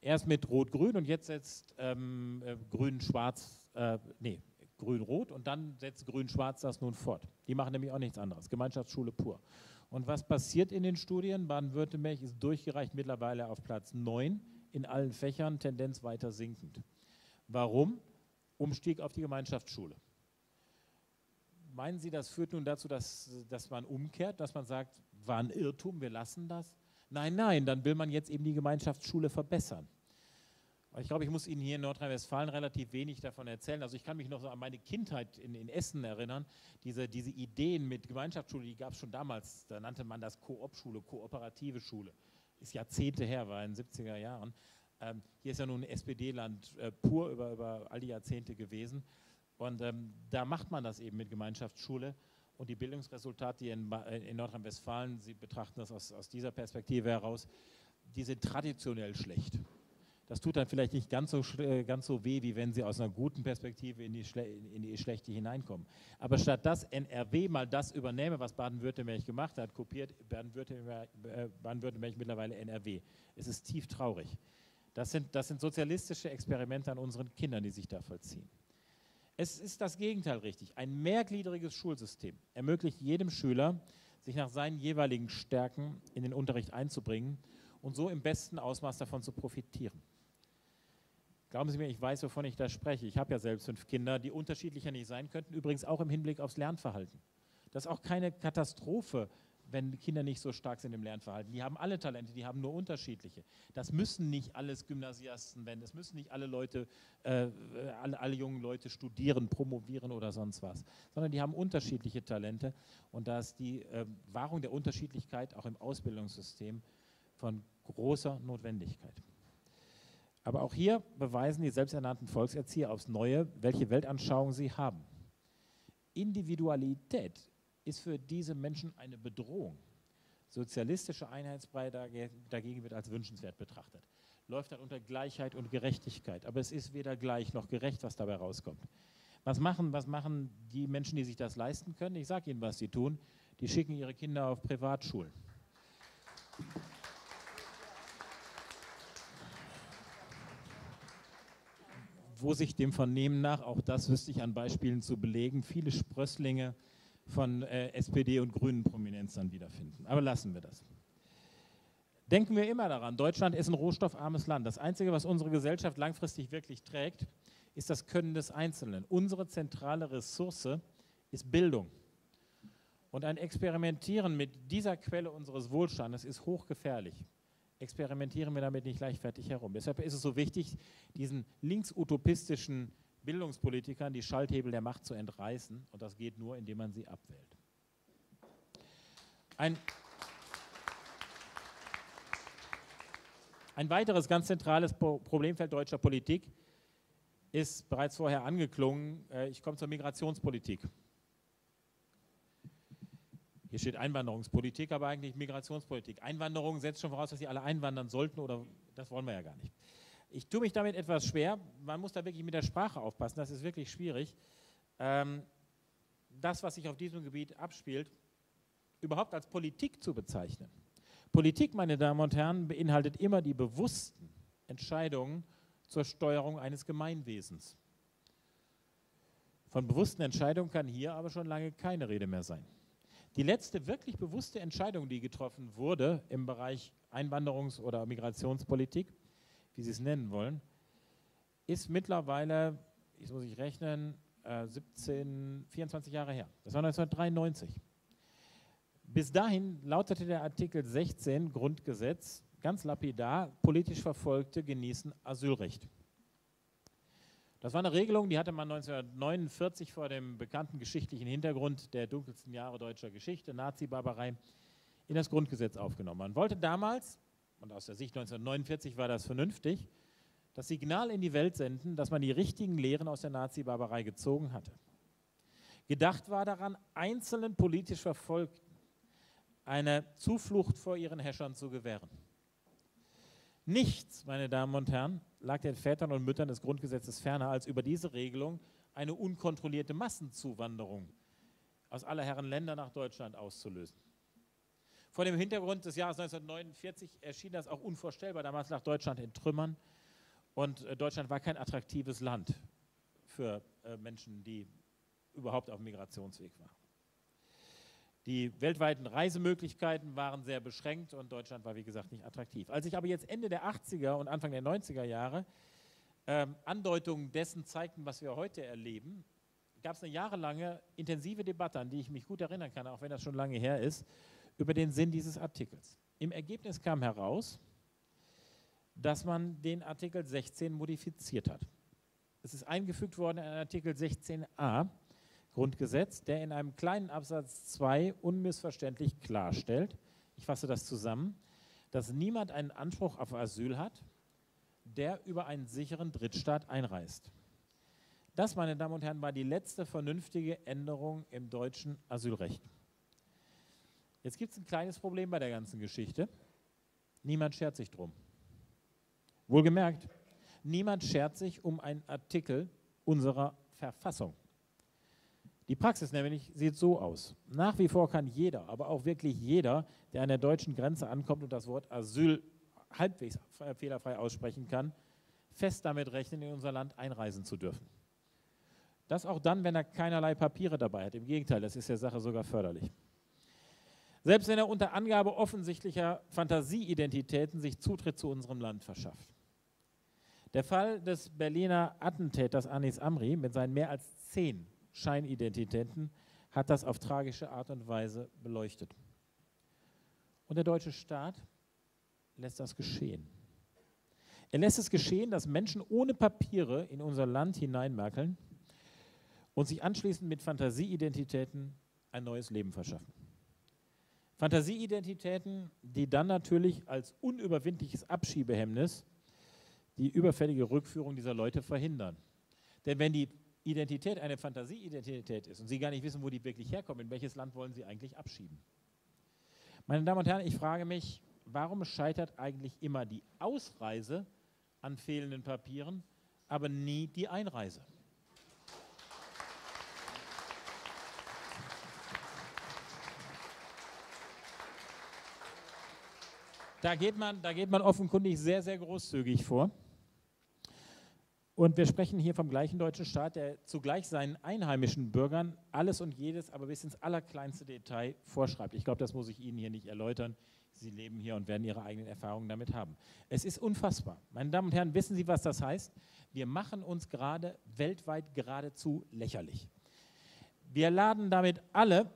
Erst mit Rot-Grün und jetzt setzt ähm, äh, Grün-Schwarz, äh, nee, Grün-Rot und dann setzt Grün-Schwarz das nun fort. Die machen nämlich auch nichts anderes. Gemeinschaftsschule pur. Und was passiert in den Studien? Baden-Württemberg ist durchgereicht mittlerweile auf Platz 9 in allen Fächern, Tendenz weiter sinkend. Warum? Umstieg auf die Gemeinschaftsschule. Meinen Sie, das führt nun dazu, dass, dass man umkehrt, dass man sagt, war ein Irrtum, wir lassen das? Nein, nein, dann will man jetzt eben die Gemeinschaftsschule verbessern. Ich glaube, ich muss Ihnen hier in Nordrhein-Westfalen relativ wenig davon erzählen. Also ich kann mich noch so an meine Kindheit in, in Essen erinnern. Diese, diese Ideen mit Gemeinschaftsschule, die gab es schon damals. Da nannte man das Koop-Schule, kooperative Schule ist Jahrzehnte her, war in den 70er Jahren. Ähm, hier ist ja nun SPD-Land äh, pur über, über all die Jahrzehnte gewesen. Und ähm, da macht man das eben mit Gemeinschaftsschule. Und die Bildungsresultate in, äh, in Nordrhein-Westfalen, Sie betrachten das aus, aus dieser Perspektive heraus, die sind traditionell schlecht. Das tut dann vielleicht nicht ganz so, äh, ganz so weh, wie wenn Sie aus einer guten Perspektive in die, in die schlechte hineinkommen. Aber statt dass NRW mal das übernehme, was Baden-Württemberg gemacht hat, kopiert Baden-Württemberg äh, Baden mittlerweile NRW. Es ist tief traurig. Das sind, das sind sozialistische Experimente an unseren Kindern, die sich da vollziehen. Es ist das Gegenteil richtig. Ein mehrgliedriges Schulsystem ermöglicht jedem Schüler, sich nach seinen jeweiligen Stärken in den Unterricht einzubringen und so im besten Ausmaß davon zu profitieren. Glauben Sie mir, ich weiß, wovon ich da spreche. Ich habe ja selbst fünf Kinder, die unterschiedlicher nicht sein könnten, übrigens auch im Hinblick aufs Lernverhalten. Das ist auch keine Katastrophe, wenn Kinder nicht so stark sind im Lernverhalten. Die haben alle Talente, die haben nur unterschiedliche. Das müssen nicht alles Gymnasiasten werden, es müssen nicht alle Leute, äh, alle, alle jungen Leute studieren, promovieren oder sonst was, sondern die haben unterschiedliche Talente und da ist die äh, Wahrung der Unterschiedlichkeit auch im Ausbildungssystem von großer Notwendigkeit. Aber auch hier beweisen die selbsternannten Volkserzieher aufs Neue, welche Weltanschauung sie haben. Individualität ist für diese Menschen eine Bedrohung. Sozialistische Einheitsbrei dagegen wird als wünschenswert betrachtet. Läuft dann unter Gleichheit und Gerechtigkeit. Aber es ist weder gleich noch gerecht, was dabei rauskommt. Was machen, was machen die Menschen, die sich das leisten können? Ich sage Ihnen, was sie tun. Die schicken ihre Kinder auf Privatschulen wo sich dem Vernehmen nach, auch das wüsste ich an Beispielen zu belegen, viele Sprösslinge von äh, SPD und Grünen Prominenz dann wiederfinden. Aber lassen wir das. Denken wir immer daran, Deutschland ist ein rohstoffarmes Land. Das Einzige, was unsere Gesellschaft langfristig wirklich trägt, ist das Können des Einzelnen. Unsere zentrale Ressource ist Bildung. Und ein Experimentieren mit dieser Quelle unseres Wohlstandes ist hochgefährlich experimentieren wir damit nicht leichtfertig herum. Deshalb ist es so wichtig, diesen linksutopistischen Bildungspolitikern die Schalthebel der Macht zu entreißen. Und das geht nur, indem man sie abwählt. Ein, ein weiteres ganz zentrales Problemfeld deutscher Politik ist bereits vorher angeklungen. Äh, ich komme zur Migrationspolitik. Hier steht Einwanderungspolitik, aber eigentlich Migrationspolitik. Einwanderung setzt schon voraus, dass sie alle einwandern sollten oder das wollen wir ja gar nicht. Ich tue mich damit etwas schwer. Man muss da wirklich mit der Sprache aufpassen. Das ist wirklich schwierig. Ähm, das, was sich auf diesem Gebiet abspielt, überhaupt als Politik zu bezeichnen. Politik, meine Damen und Herren, beinhaltet immer die bewussten Entscheidungen zur Steuerung eines Gemeinwesens. Von bewussten Entscheidungen kann hier aber schon lange keine Rede mehr sein. Die letzte wirklich bewusste Entscheidung, die getroffen wurde im Bereich Einwanderungs- oder Migrationspolitik, wie Sie es nennen wollen, ist mittlerweile, ich muss ich rechnen, 17, äh, 24 Jahre her. Das war 1993. Bis dahin lautete der Artikel 16 Grundgesetz ganz lapidar, politisch Verfolgte genießen Asylrecht. Das war eine Regelung, die hatte man 1949 vor dem bekannten geschichtlichen Hintergrund der dunkelsten Jahre deutscher Geschichte, Nazi-Barbarei, in das Grundgesetz aufgenommen. Man wollte damals und aus der Sicht 1949 war das vernünftig, das Signal in die Welt senden, dass man die richtigen Lehren aus der Nazi-Barbarei gezogen hatte. Gedacht war daran, einzelnen politisch Verfolgten eine Zuflucht vor ihren Herrschern zu gewähren. Nichts, meine Damen und Herren, lag den Vätern und Müttern des Grundgesetzes ferner, als über diese Regelung eine unkontrollierte Massenzuwanderung aus aller Herren Länder nach Deutschland auszulösen. Vor dem Hintergrund des Jahres 1949 erschien das auch unvorstellbar. Damals lag Deutschland in Trümmern und äh, Deutschland war kein attraktives Land für äh, Menschen, die überhaupt auf dem Migrationsweg waren. Die weltweiten Reisemöglichkeiten waren sehr beschränkt und Deutschland war, wie gesagt, nicht attraktiv. Als sich aber jetzt Ende der 80er und Anfang der 90er Jahre ähm, Andeutungen dessen zeigten, was wir heute erleben, gab es eine jahrelange intensive Debatte, an die ich mich gut erinnern kann, auch wenn das schon lange her ist, über den Sinn dieses Artikels. Im Ergebnis kam heraus, dass man den Artikel 16 modifiziert hat. Es ist eingefügt worden in Artikel 16a Grundgesetz, der in einem kleinen Absatz 2 unmissverständlich klarstellt, ich fasse das zusammen, dass niemand einen Anspruch auf Asyl hat, der über einen sicheren Drittstaat einreist. Das, meine Damen und Herren, war die letzte vernünftige Änderung im deutschen Asylrecht. Jetzt gibt es ein kleines Problem bei der ganzen Geschichte. Niemand schert sich drum. Wohlgemerkt, niemand schert sich um einen Artikel unserer Verfassung. Die Praxis nämlich sieht so aus. Nach wie vor kann jeder, aber auch wirklich jeder, der an der deutschen Grenze ankommt und das Wort Asyl halbwegs fehlerfrei aussprechen kann, fest damit rechnen, in unser Land einreisen zu dürfen. Das auch dann, wenn er keinerlei Papiere dabei hat. Im Gegenteil, das ist der Sache sogar förderlich. Selbst wenn er unter Angabe offensichtlicher Fantasieidentitäten sich Zutritt zu unserem Land verschafft. Der Fall des Berliner Attentäters Anis Amri mit seinen mehr als zehn Scheinidentitäten hat das auf tragische Art und Weise beleuchtet. Und der deutsche Staat lässt das geschehen. Er lässt es geschehen, dass Menschen ohne Papiere in unser Land hineinmerkeln und sich anschließend mit Fantasieidentitäten ein neues Leben verschaffen. Fantasieidentitäten, die dann natürlich als unüberwindliches Abschiebehemmnis die überfällige Rückführung dieser Leute verhindern. Denn wenn die Identität eine Fantasieidentität ist und Sie gar nicht wissen, wo die wirklich herkommen, in welches Land wollen Sie eigentlich abschieben? Meine Damen und Herren, ich frage mich, warum scheitert eigentlich immer die Ausreise an fehlenden Papieren, aber nie die Einreise? Da geht, man, da geht man offenkundig sehr, sehr großzügig vor. Und wir sprechen hier vom gleichen deutschen Staat, der zugleich seinen einheimischen Bürgern alles und jedes, aber bis ins allerkleinste Detail vorschreibt. Ich glaube, das muss ich Ihnen hier nicht erläutern. Sie leben hier und werden Ihre eigenen Erfahrungen damit haben. Es ist unfassbar. Meine Damen und Herren, wissen Sie, was das heißt? Wir machen uns gerade weltweit geradezu lächerlich. Wir laden damit alle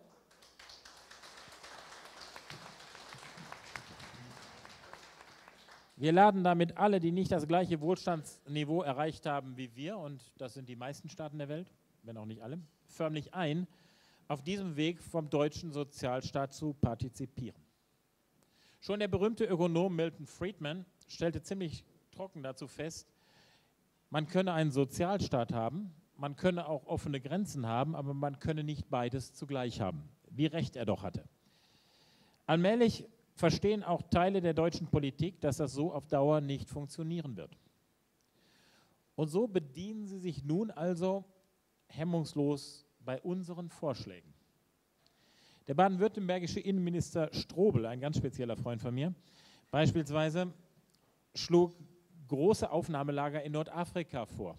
Wir laden damit alle, die nicht das gleiche Wohlstandsniveau erreicht haben wie wir, und das sind die meisten Staaten der Welt, wenn auch nicht alle, förmlich ein, auf diesem Weg vom deutschen Sozialstaat zu partizipieren. Schon der berühmte Ökonom Milton Friedman stellte ziemlich trocken dazu fest, man könne einen Sozialstaat haben, man könne auch offene Grenzen haben, aber man könne nicht beides zugleich haben. Wie recht er doch hatte. Allmählich verstehen auch Teile der deutschen Politik, dass das so auf Dauer nicht funktionieren wird. Und so bedienen sie sich nun also hemmungslos bei unseren Vorschlägen. Der baden-württembergische Innenminister Strobel, ein ganz spezieller Freund von mir, beispielsweise schlug große Aufnahmelager in Nordafrika vor.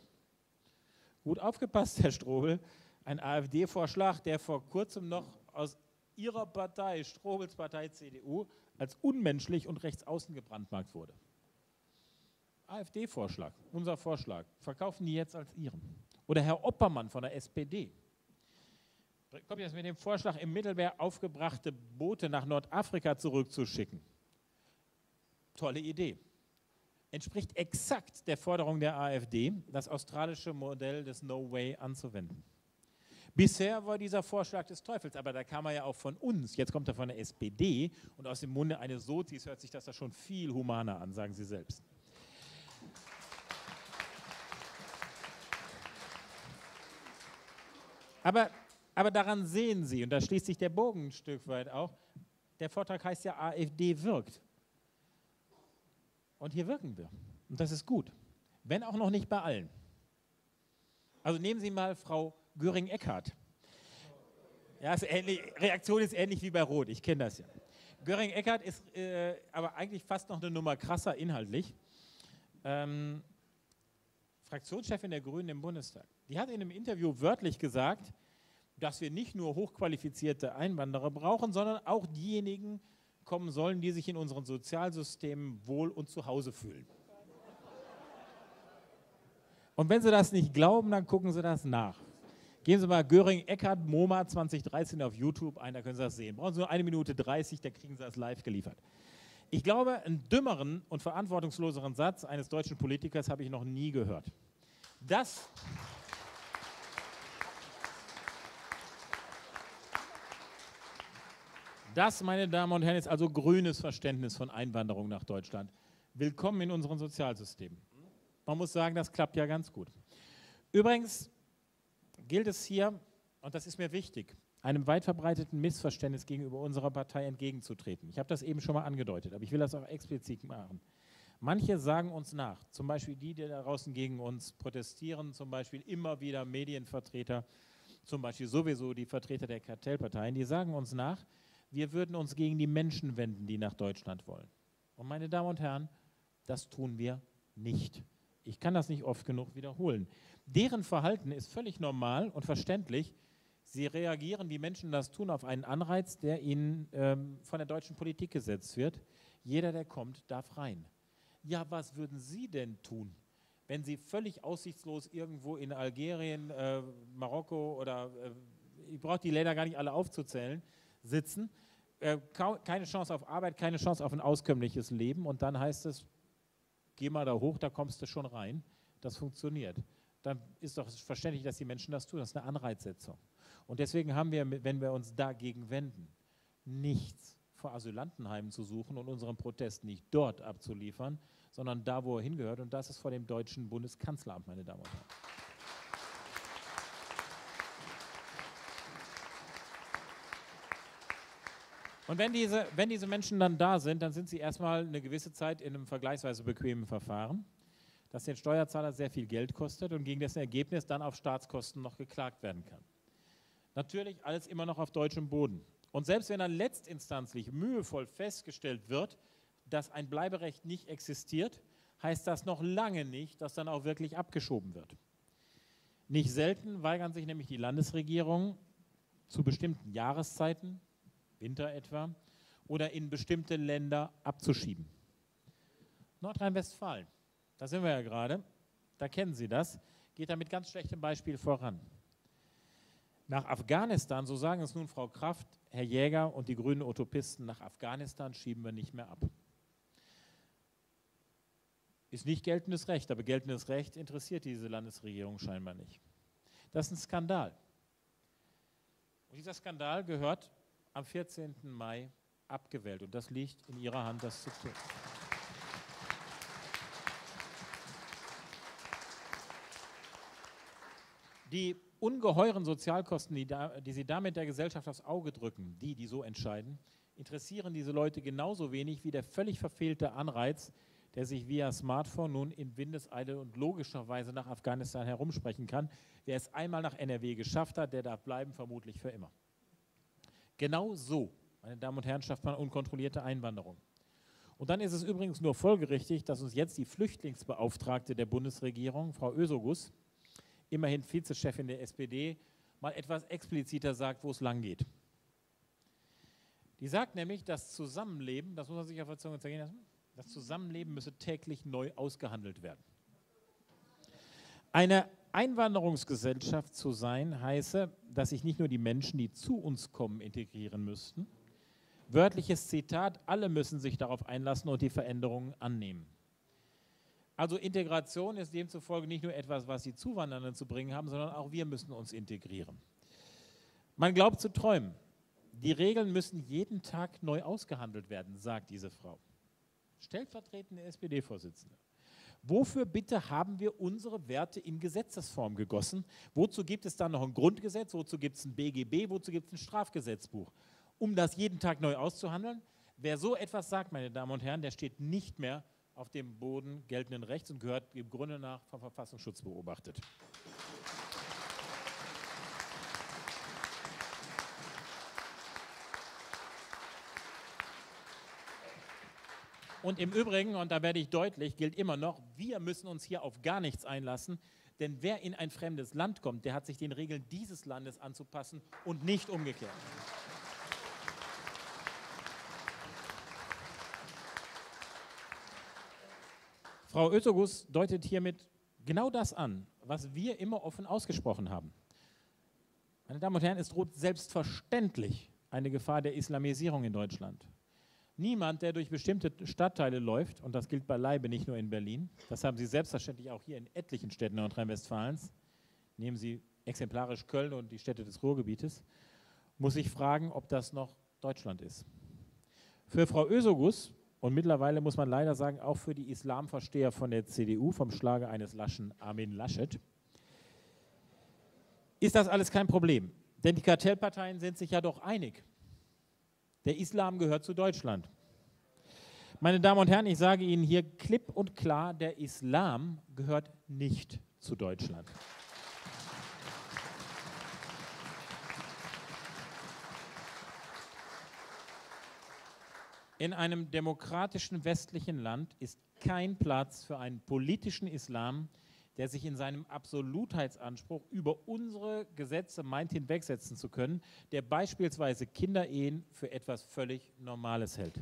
Gut aufgepasst, Herr Strobel, ein AfD-Vorschlag, der vor kurzem noch aus Ihrer Partei, Strobels Partei CDU, als unmenschlich und rechtsaußen gebrandmarkt wurde. AfD-Vorschlag, unser Vorschlag, verkaufen die jetzt als Ihren. Oder Herr Oppermann von der SPD. Kommt jetzt mit dem Vorschlag, im Mittelmeer aufgebrachte Boote nach Nordafrika zurückzuschicken. Tolle Idee. Entspricht exakt der Forderung der AfD, das australische Modell des No Way anzuwenden. Bisher war dieser Vorschlag des Teufels, aber da kam er ja auch von uns. Jetzt kommt er von der SPD und aus dem Munde eines Sozis hört sich das da schon viel humaner an, sagen Sie selbst. Aber, aber daran sehen Sie, und da schließt sich der Bogen ein Stück weit auch, der Vortrag heißt ja, AfD wirkt. Und hier wirken wir. Und das ist gut. Wenn auch noch nicht bei allen. Also nehmen Sie mal Frau Göring-Eckardt. Ja, ist ähnlich, Reaktion ist ähnlich wie bei Roth, ich kenne das ja. Göring-Eckardt ist äh, aber eigentlich fast noch eine Nummer krasser inhaltlich. Ähm, Fraktionschefin der Grünen im Bundestag. Die hat in einem Interview wörtlich gesagt, dass wir nicht nur hochqualifizierte Einwanderer brauchen, sondern auch diejenigen kommen sollen, die sich in unseren Sozialsystemen wohl und zu Hause fühlen. Und wenn Sie das nicht glauben, dann gucken Sie das nach. Geben Sie mal Göring Eckert MoMA 2013 auf YouTube ein, da können Sie das sehen. Brauchen Sie nur eine Minute 30, da kriegen Sie das live geliefert. Ich glaube, einen dümmeren und verantwortungsloseren Satz eines deutschen Politikers habe ich noch nie gehört. Das. Das, meine Damen und Herren, ist also grünes Verständnis von Einwanderung nach Deutschland. Willkommen in unseren Sozialsystemen. Man muss sagen, das klappt ja ganz gut. Übrigens, gilt es hier, und das ist mir wichtig, einem weit verbreiteten Missverständnis gegenüber unserer Partei entgegenzutreten. Ich habe das eben schon mal angedeutet, aber ich will das auch explizit machen. Manche sagen uns nach, zum Beispiel die, die da draußen gegen uns protestieren, zum Beispiel immer wieder Medienvertreter, zum Beispiel sowieso die Vertreter der Kartellparteien, die sagen uns nach, wir würden uns gegen die Menschen wenden, die nach Deutschland wollen. Und meine Damen und Herren, das tun wir nicht. Ich kann das nicht oft genug wiederholen. Deren Verhalten ist völlig normal und verständlich. Sie reagieren, wie Menschen das tun, auf einen Anreiz, der ihnen ähm, von der deutschen Politik gesetzt wird. Jeder, der kommt, darf rein. Ja, was würden Sie denn tun, wenn Sie völlig aussichtslos irgendwo in Algerien, äh, Marokko oder äh, ich brauche die Länder gar nicht alle aufzuzählen, sitzen, äh, keine Chance auf Arbeit, keine Chance auf ein auskömmliches Leben und dann heißt es, geh mal da hoch, da kommst du schon rein. Das funktioniert dann ist doch verständlich, dass die Menschen das tun. Das ist eine Anreizsetzung. Und deswegen haben wir, wenn wir uns dagegen wenden, nichts vor Asylantenheimen zu suchen und unseren Protest nicht dort abzuliefern, sondern da, wo er hingehört. Und das ist vor dem deutschen Bundeskanzleramt, meine Damen und Herren. Und wenn diese, wenn diese Menschen dann da sind, dann sind sie erstmal eine gewisse Zeit in einem vergleichsweise bequemen Verfahren das den Steuerzahler sehr viel Geld kostet und gegen dessen Ergebnis dann auf Staatskosten noch geklagt werden kann. Natürlich alles immer noch auf deutschem Boden. Und selbst wenn dann letztinstanzlich mühevoll festgestellt wird, dass ein Bleiberecht nicht existiert, heißt das noch lange nicht, dass dann auch wirklich abgeschoben wird. Nicht selten weigern sich nämlich die Landesregierungen zu bestimmten Jahreszeiten, Winter etwa, oder in bestimmte Länder abzuschieben. Nordrhein-Westfalen da sind wir ja gerade, da kennen Sie das, geht da mit ganz schlechtem Beispiel voran. Nach Afghanistan, so sagen es nun Frau Kraft, Herr Jäger und die grünen Utopisten, nach Afghanistan schieben wir nicht mehr ab. Ist nicht geltendes Recht, aber geltendes Recht interessiert diese Landesregierung scheinbar nicht. Das ist ein Skandal. Und dieser Skandal gehört am 14. Mai abgewählt und das liegt in Ihrer Hand, das zu tun. Die ungeheuren Sozialkosten, die, da, die sie damit der Gesellschaft aufs Auge drücken, die, die so entscheiden, interessieren diese Leute genauso wenig wie der völlig verfehlte Anreiz, der sich via Smartphone nun in Windeseile und logischerweise nach Afghanistan herumsprechen kann. Wer es einmal nach NRW geschafft hat, der darf bleiben, vermutlich für immer. Genau so, meine Damen und Herren, schafft man unkontrollierte Einwanderung. Und dann ist es übrigens nur folgerichtig, dass uns jetzt die Flüchtlingsbeauftragte der Bundesregierung, Frau Ösogus, immerhin Vizechefin der SPD, mal etwas expliziter sagt, wo es lang geht. Die sagt nämlich, das Zusammenleben, das muss man sich auf der Zunge zergehen lassen, das Zusammenleben müsse täglich neu ausgehandelt werden. Eine Einwanderungsgesellschaft zu sein, heiße, dass sich nicht nur die Menschen, die zu uns kommen, integrieren müssten. Wörtliches Zitat, alle müssen sich darauf einlassen und die Veränderungen annehmen. Also Integration ist demzufolge nicht nur etwas, was die Zuwandernden zu bringen haben, sondern auch wir müssen uns integrieren. Man glaubt zu träumen. Die Regeln müssen jeden Tag neu ausgehandelt werden, sagt diese Frau. Stellvertretende SPD-Vorsitzende. Wofür bitte haben wir unsere Werte in Gesetzesform gegossen? Wozu gibt es dann noch ein Grundgesetz? Wozu gibt es ein BGB? Wozu gibt es ein Strafgesetzbuch? Um das jeden Tag neu auszuhandeln? Wer so etwas sagt, meine Damen und Herren, der steht nicht mehr auf dem Boden geltenden Rechts und gehört im Grunde nach vom Verfassungsschutz beobachtet. Und im Übrigen, und da werde ich deutlich, gilt immer noch, wir müssen uns hier auf gar nichts einlassen, denn wer in ein fremdes Land kommt, der hat sich den Regeln dieses Landes anzupassen und nicht umgekehrt. Frau Özogus deutet hiermit genau das an, was wir immer offen ausgesprochen haben. Meine Damen und Herren, es droht selbstverständlich eine Gefahr der Islamisierung in Deutschland. Niemand, der durch bestimmte Stadtteile läuft, und das gilt beileibe nicht nur in Berlin, das haben Sie selbstverständlich auch hier in etlichen Städten Nordrhein-Westfalens, nehmen Sie exemplarisch Köln und die Städte des Ruhrgebietes, muss sich fragen, ob das noch Deutschland ist. Für Frau Ösogus und mittlerweile muss man leider sagen, auch für die Islamversteher von der CDU, vom Schlage eines Laschen Armin Laschet, ist das alles kein Problem. Denn die Kartellparteien sind sich ja doch einig. Der Islam gehört zu Deutschland. Meine Damen und Herren, ich sage Ihnen hier klipp und klar, der Islam gehört nicht zu Deutschland. In einem demokratischen westlichen Land ist kein Platz für einen politischen Islam, der sich in seinem Absolutheitsanspruch über unsere Gesetze meint hinwegsetzen zu können, der beispielsweise Kinderehen für etwas völlig Normales hält.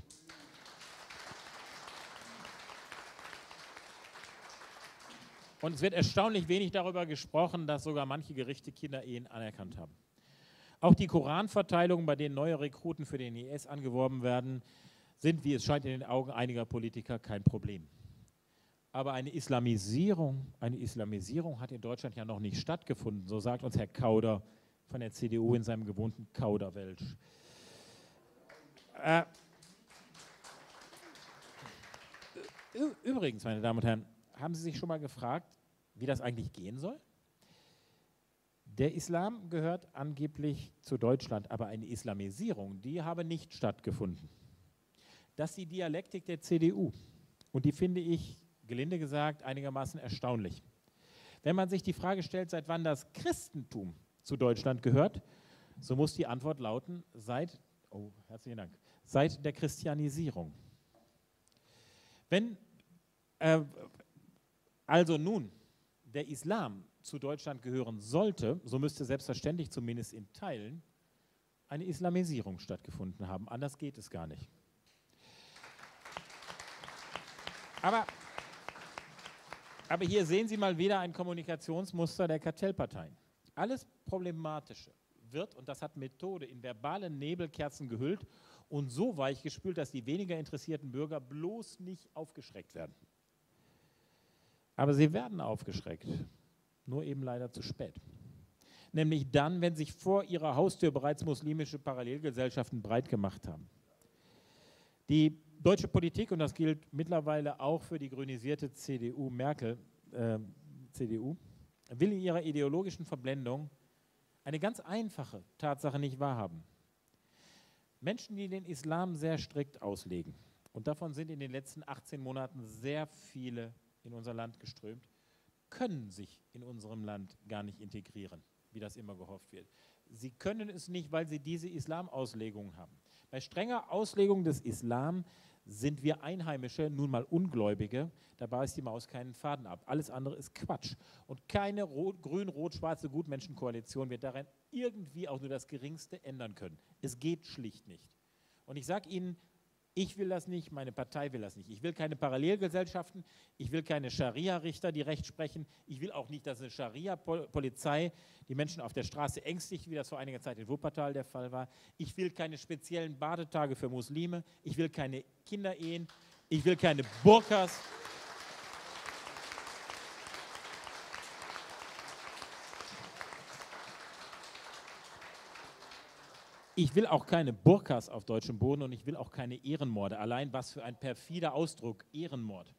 Und es wird erstaunlich wenig darüber gesprochen, dass sogar manche Gerichte Kinderehen anerkannt haben. Auch die Koranverteilungen, bei denen neue Rekruten für den IS angeworben werden, sind, wie es scheint, in den Augen einiger Politiker kein Problem. Aber eine Islamisierung, eine Islamisierung hat in Deutschland ja noch nicht stattgefunden, so sagt uns Herr Kauder von der CDU in seinem gewohnten Kauderwelsch. Äh, übrigens, meine Damen und Herren, haben Sie sich schon mal gefragt, wie das eigentlich gehen soll? Der Islam gehört angeblich zu Deutschland, aber eine Islamisierung, die habe nicht stattgefunden. Das ist die Dialektik der CDU. Und die finde ich gelinde gesagt, einigermaßen erstaunlich. Wenn man sich die Frage stellt, seit wann das Christentum zu Deutschland gehört, so muss die Antwort lauten, seit, oh, herzlichen Dank, seit der Christianisierung. Wenn äh, also nun der Islam zu Deutschland gehören sollte, so müsste selbstverständlich zumindest in Teilen eine Islamisierung stattgefunden haben. Anders geht es gar nicht. Aber aber hier sehen Sie mal wieder ein Kommunikationsmuster der Kartellparteien. Alles Problematische wird, und das hat Methode, in verbalen Nebelkerzen gehüllt und so weich gespült, dass die weniger interessierten Bürger bloß nicht aufgeschreckt werden. Aber sie werden aufgeschreckt, nur eben leider zu spät. Nämlich dann, wenn sich vor ihrer Haustür bereits muslimische Parallelgesellschaften breit gemacht haben. Die deutsche Politik, und das gilt mittlerweile auch für die grünisierte CDU Merkel, äh, CDU, will in ihrer ideologischen Verblendung eine ganz einfache Tatsache nicht wahrhaben. Menschen, die den Islam sehr strikt auslegen und davon sind in den letzten 18 Monaten sehr viele in unser Land geströmt, können sich in unserem Land gar nicht integrieren, wie das immer gehofft wird. Sie können es nicht, weil sie diese Islamauslegung haben. Bei strenger Auslegung des Islam sind wir Einheimische nun mal Ungläubige, da beißt die Maus keinen Faden ab. Alles andere ist Quatsch. Und keine grün-rot-schwarze Gutmenschenkoalition wird daran irgendwie auch nur das Geringste ändern können. Es geht schlicht nicht. Und ich sage Ihnen, ich will das nicht, meine Partei will das nicht. Ich will keine Parallelgesellschaften, ich will keine Scharia-Richter, die Recht sprechen. Ich will auch nicht, dass eine Scharia-Polizei die Menschen auf der Straße ängstigt, wie das vor einiger Zeit in Wuppertal der Fall war. Ich will keine speziellen Badetage für Muslime. Ich will keine Kinderehen. Ich will keine Burkas. Ich will auch keine Burkas auf deutschem Boden und ich will auch keine Ehrenmorde. Allein was für ein perfider Ausdruck, Ehrenmord.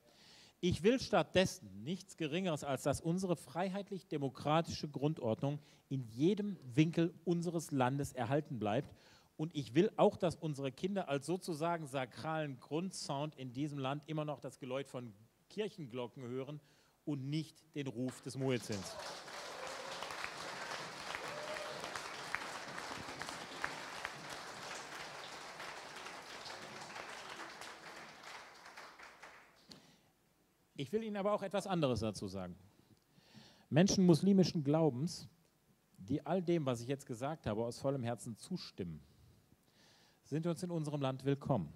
Ich will stattdessen nichts Geringeres, als dass unsere freiheitlich-demokratische Grundordnung in jedem Winkel unseres Landes erhalten bleibt. Und ich will auch, dass unsere Kinder als sozusagen sakralen Grundsound in diesem Land immer noch das Geläut von Kirchenglocken hören und nicht den Ruf des Muezzins. Ich will Ihnen aber auch etwas anderes dazu sagen. Menschen muslimischen Glaubens, die all dem, was ich jetzt gesagt habe, aus vollem Herzen zustimmen, sind uns in unserem Land willkommen.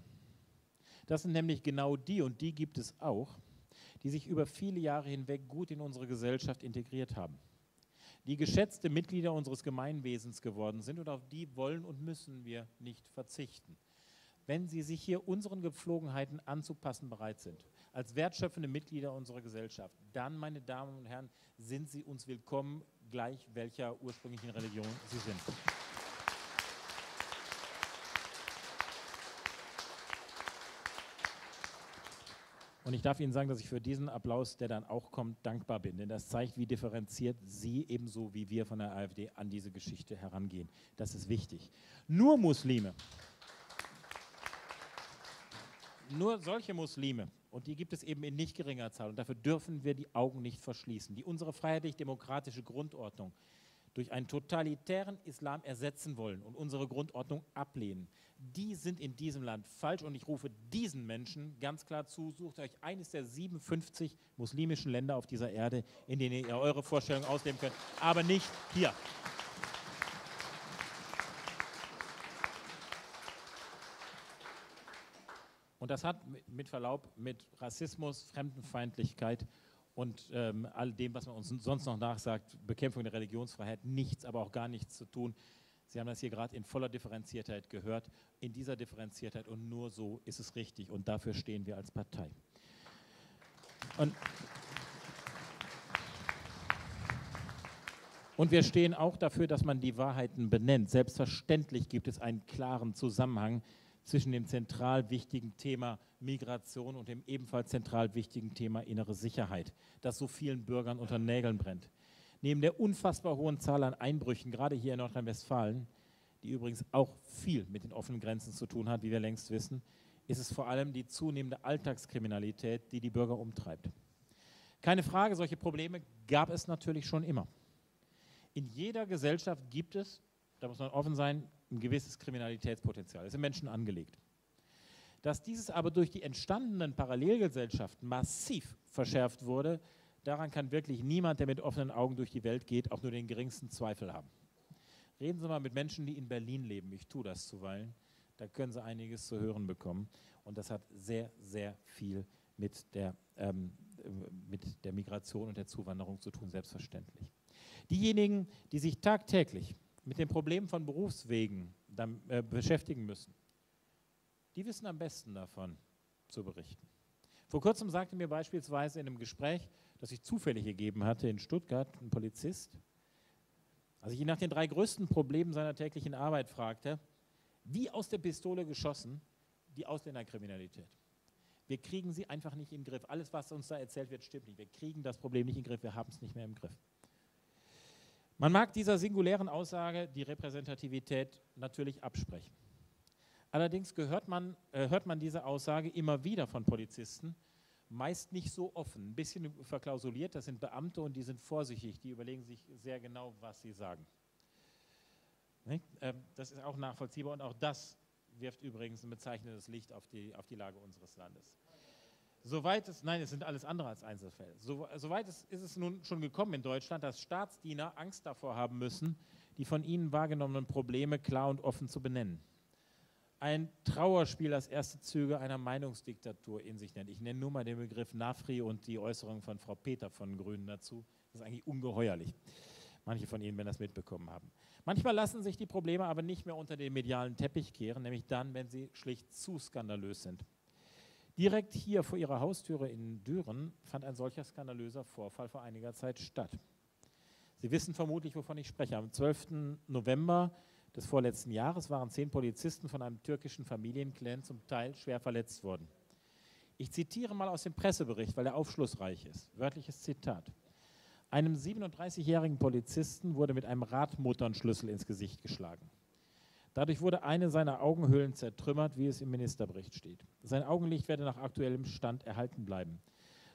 Das sind nämlich genau die, und die gibt es auch, die sich über viele Jahre hinweg gut in unsere Gesellschaft integriert haben, die geschätzte Mitglieder unseres Gemeinwesens geworden sind und auf die wollen und müssen wir nicht verzichten. Wenn sie sich hier unseren Gepflogenheiten anzupassen bereit sind, als wertschöpfende Mitglieder unserer Gesellschaft, dann, meine Damen und Herren, sind Sie uns willkommen, gleich welcher ursprünglichen Religion Sie sind. Und ich darf Ihnen sagen, dass ich für diesen Applaus, der dann auch kommt, dankbar bin. Denn das zeigt, wie differenziert Sie ebenso wie wir von der AfD an diese Geschichte herangehen. Das ist wichtig. Nur Muslime, nur solche Muslime, und die gibt es eben in nicht geringer Zahl, und dafür dürfen wir die Augen nicht verschließen, die unsere freiheitlich-demokratische Grundordnung durch einen totalitären Islam ersetzen wollen und unsere Grundordnung ablehnen, die sind in diesem Land falsch. Und ich rufe diesen Menschen ganz klar zu, sucht euch eines der 57 muslimischen Länder auf dieser Erde, in denen ihr eure Vorstellungen ausleben könnt, aber nicht hier. Und das hat mit Verlaub mit Rassismus, Fremdenfeindlichkeit und ähm, all dem, was man uns sonst noch nachsagt, Bekämpfung der Religionsfreiheit, nichts, aber auch gar nichts zu tun. Sie haben das hier gerade in voller Differenziertheit gehört. In dieser Differenziertheit und nur so ist es richtig und dafür stehen wir als Partei. Und, und wir stehen auch dafür, dass man die Wahrheiten benennt. Selbstverständlich gibt es einen klaren Zusammenhang zwischen dem zentral wichtigen Thema Migration und dem ebenfalls zentral wichtigen Thema innere Sicherheit, das so vielen Bürgern unter Nägeln brennt. Neben der unfassbar hohen Zahl an Einbrüchen, gerade hier in Nordrhein-Westfalen, die übrigens auch viel mit den offenen Grenzen zu tun hat, wie wir längst wissen, ist es vor allem die zunehmende Alltagskriminalität, die die Bürger umtreibt. Keine Frage, solche Probleme gab es natürlich schon immer. In jeder Gesellschaft gibt es, da muss man offen sein, ein gewisses Kriminalitätspotenzial. Es sind Menschen angelegt. Dass dieses aber durch die entstandenen Parallelgesellschaften massiv verschärft wurde, daran kann wirklich niemand, der mit offenen Augen durch die Welt geht, auch nur den geringsten Zweifel haben. Reden Sie mal mit Menschen, die in Berlin leben. Ich tue das zuweilen. Da können Sie einiges zu hören bekommen. Und das hat sehr, sehr viel mit der, ähm, mit der Migration und der Zuwanderung zu tun, selbstverständlich. Diejenigen, die sich tagtäglich mit dem Problem von Berufswegen dann, äh, beschäftigen müssen, die wissen am besten davon zu berichten. Vor kurzem sagte mir beispielsweise in einem Gespräch, das sich zufällig gegeben hatte in Stuttgart, ein Polizist, als ich ihn nach den drei größten Problemen seiner täglichen Arbeit fragte, wie aus der Pistole geschossen, die Ausländerkriminalität. Wir kriegen sie einfach nicht in den Griff. Alles, was uns da erzählt wird, stimmt nicht. Wir kriegen das Problem nicht in den Griff, wir haben es nicht mehr im Griff. Man mag dieser singulären Aussage die Repräsentativität natürlich absprechen. Allerdings gehört man, äh, hört man diese Aussage immer wieder von Polizisten, meist nicht so offen, ein bisschen verklausuliert. Das sind Beamte und die sind vorsichtig, die überlegen sich sehr genau, was sie sagen. Ähm, das ist auch nachvollziehbar und auch das wirft übrigens ein bezeichnendes Licht auf die, auf die Lage unseres Landes. Soweit es, nein, es sind alles andere als Einzelfälle. So, soweit es, ist es nun schon gekommen in Deutschland, dass Staatsdiener Angst davor haben müssen, die von ihnen wahrgenommenen Probleme klar und offen zu benennen. Ein Trauerspiel, das erste Züge einer Meinungsdiktatur in sich nennt. Ich nenne nur mal den Begriff Nafri und die Äußerung von Frau Peter von Grünen dazu. Das ist eigentlich ungeheuerlich. Manche von Ihnen werden das mitbekommen haben. Manchmal lassen sich die Probleme aber nicht mehr unter den medialen Teppich kehren, nämlich dann, wenn sie schlicht zu skandalös sind. Direkt hier vor ihrer Haustüre in Düren fand ein solcher skandalöser Vorfall vor einiger Zeit statt. Sie wissen vermutlich, wovon ich spreche. Am 12. November des vorletzten Jahres waren zehn Polizisten von einem türkischen Familienclan zum Teil schwer verletzt worden. Ich zitiere mal aus dem Pressebericht, weil er aufschlussreich ist. Wörtliches Zitat. Einem 37-jährigen Polizisten wurde mit einem Radmutternschlüssel ins Gesicht geschlagen. Dadurch wurde eine seiner Augenhöhlen zertrümmert, wie es im Ministerbericht steht. Sein Augenlicht werde nach aktuellem Stand erhalten bleiben.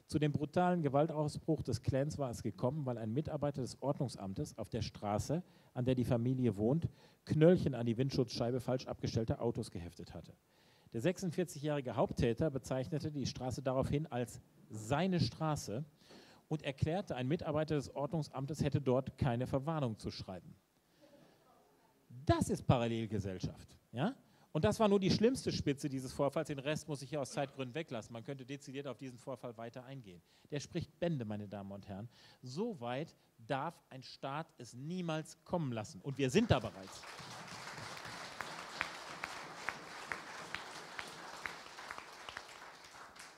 Zu dem brutalen Gewaltausbruch des Clans war es gekommen, weil ein Mitarbeiter des Ordnungsamtes auf der Straße, an der die Familie wohnt, Knöllchen an die Windschutzscheibe falsch abgestellter Autos geheftet hatte. Der 46-jährige Haupttäter bezeichnete die Straße daraufhin als seine Straße und erklärte, ein Mitarbeiter des Ordnungsamtes hätte dort keine Verwarnung zu schreiben. Das ist Parallelgesellschaft. Ja? Und das war nur die schlimmste Spitze dieses Vorfalls. Den Rest muss ich hier aus Zeitgründen weglassen. Man könnte dezidiert auf diesen Vorfall weiter eingehen. Der spricht Bände, meine Damen und Herren. So weit darf ein Staat es niemals kommen lassen. Und wir sind da bereits.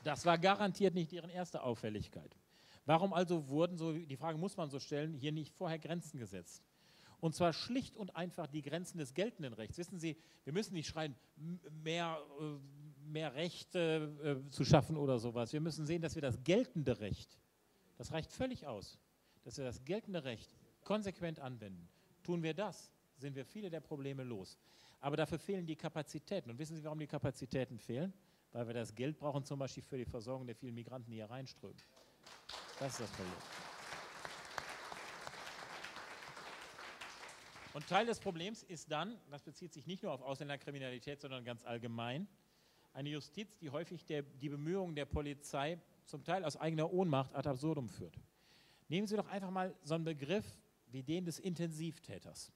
Das war garantiert nicht deren erste Auffälligkeit. Warum also wurden, so die Frage muss man so stellen, hier nicht vorher Grenzen gesetzt? Und zwar schlicht und einfach die Grenzen des geltenden Rechts. Wissen Sie, wir müssen nicht schreien, mehr, äh, mehr Rechte äh, zu schaffen oder sowas. Wir müssen sehen, dass wir das geltende Recht, das reicht völlig aus, dass wir das geltende Recht konsequent anwenden. Tun wir das, sind wir viele der Probleme los. Aber dafür fehlen die Kapazitäten. Und wissen Sie, warum die Kapazitäten fehlen? Weil wir das Geld brauchen, zum Beispiel für die Versorgung der vielen Migranten, die hier reinströmen. Das ist das Problem. Und Teil des Problems ist dann, das bezieht sich nicht nur auf Ausländerkriminalität, sondern ganz allgemein, eine Justiz, die häufig der, die Bemühungen der Polizei zum Teil aus eigener Ohnmacht ad absurdum führt. Nehmen Sie doch einfach mal so einen Begriff wie den des Intensivtäters.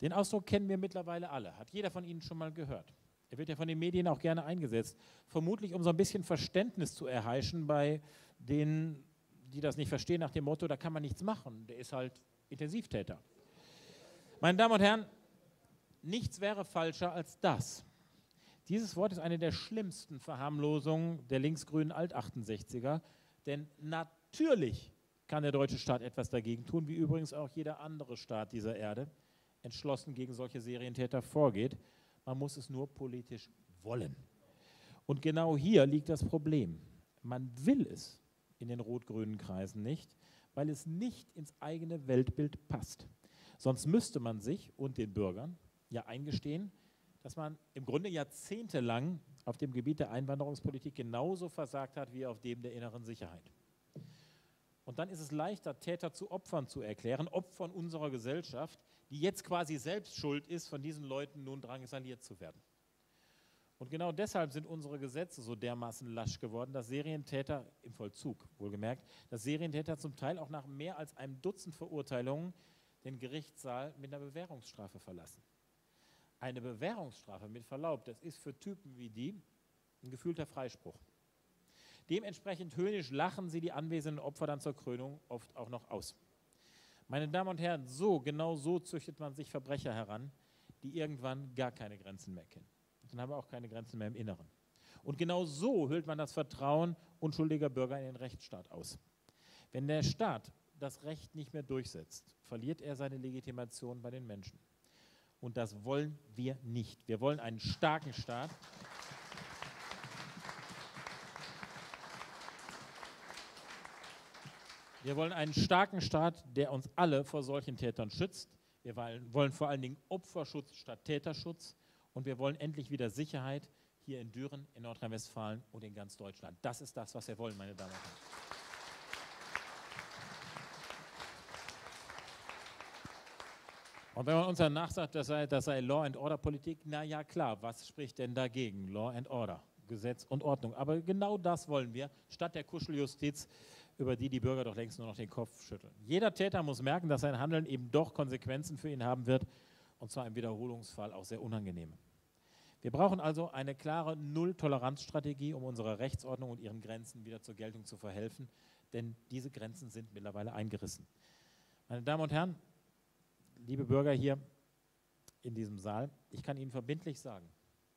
Den Ausdruck kennen wir mittlerweile alle, hat jeder von Ihnen schon mal gehört. Er wird ja von den Medien auch gerne eingesetzt, vermutlich um so ein bisschen Verständnis zu erheischen bei denen, die das nicht verstehen, nach dem Motto, da kann man nichts machen, der ist halt Intensivtäter. Meine Damen und Herren, nichts wäre falscher als das. Dieses Wort ist eine der schlimmsten Verharmlosungen der linksgrünen Alt-68er, denn natürlich kann der deutsche Staat etwas dagegen tun, wie übrigens auch jeder andere Staat dieser Erde entschlossen gegen solche Serientäter vorgeht. Man muss es nur politisch wollen. Und genau hier liegt das Problem. Man will es in den rot-grünen Kreisen nicht, weil es nicht ins eigene Weltbild passt. Sonst müsste man sich und den Bürgern ja eingestehen, dass man im Grunde jahrzehntelang auf dem Gebiet der Einwanderungspolitik genauso versagt hat wie auf dem der inneren Sicherheit. Und dann ist es leichter, Täter zu Opfern zu erklären, Opfern unserer Gesellschaft, die jetzt quasi selbst schuld ist, von diesen Leuten nun drangsaliert zu werden. Und genau deshalb sind unsere Gesetze so dermaßen lasch geworden, dass Serientäter im Vollzug, wohlgemerkt, dass Serientäter zum Teil auch nach mehr als einem Dutzend Verurteilungen den Gerichtssaal mit einer Bewährungsstrafe verlassen. Eine Bewährungsstrafe mit Verlaub, das ist für Typen wie die ein gefühlter Freispruch. Dementsprechend höhnisch lachen sie die anwesenden Opfer dann zur Krönung oft auch noch aus. Meine Damen und Herren, so, genau so züchtet man sich Verbrecher heran, die irgendwann gar keine Grenzen mehr kennen. Dann haben wir auch keine Grenzen mehr im Inneren. Und genau so hüllt man das Vertrauen unschuldiger Bürger in den Rechtsstaat aus. Wenn der Staat das Recht nicht mehr durchsetzt, verliert er seine Legitimation bei den Menschen. Und das wollen wir nicht. Wir wollen einen starken Staat. Wir wollen einen starken Staat, der uns alle vor solchen Tätern schützt. Wir wollen vor allen Dingen Opferschutz statt Täterschutz. Und wir wollen endlich wieder Sicherheit hier in Düren, in Nordrhein-Westfalen und in ganz Deutschland. Das ist das, was wir wollen, meine Damen und Herren. Und wenn man uns dann nachsagt, das sei, das sei Law and Order Politik, na ja klar, was spricht denn dagegen? Law and Order, Gesetz und Ordnung. Aber genau das wollen wir, statt der Kuscheljustiz, über die die Bürger doch längst nur noch den Kopf schütteln. Jeder Täter muss merken, dass sein Handeln eben doch Konsequenzen für ihn haben wird, und zwar im Wiederholungsfall auch sehr unangenehme. Wir brauchen also eine klare Null-Toleranz-Strategie, um unserer Rechtsordnung und ihren Grenzen wieder zur Geltung zu verhelfen, denn diese Grenzen sind mittlerweile eingerissen. Meine Damen und Herren, liebe Bürger hier in diesem Saal, ich kann Ihnen verbindlich sagen,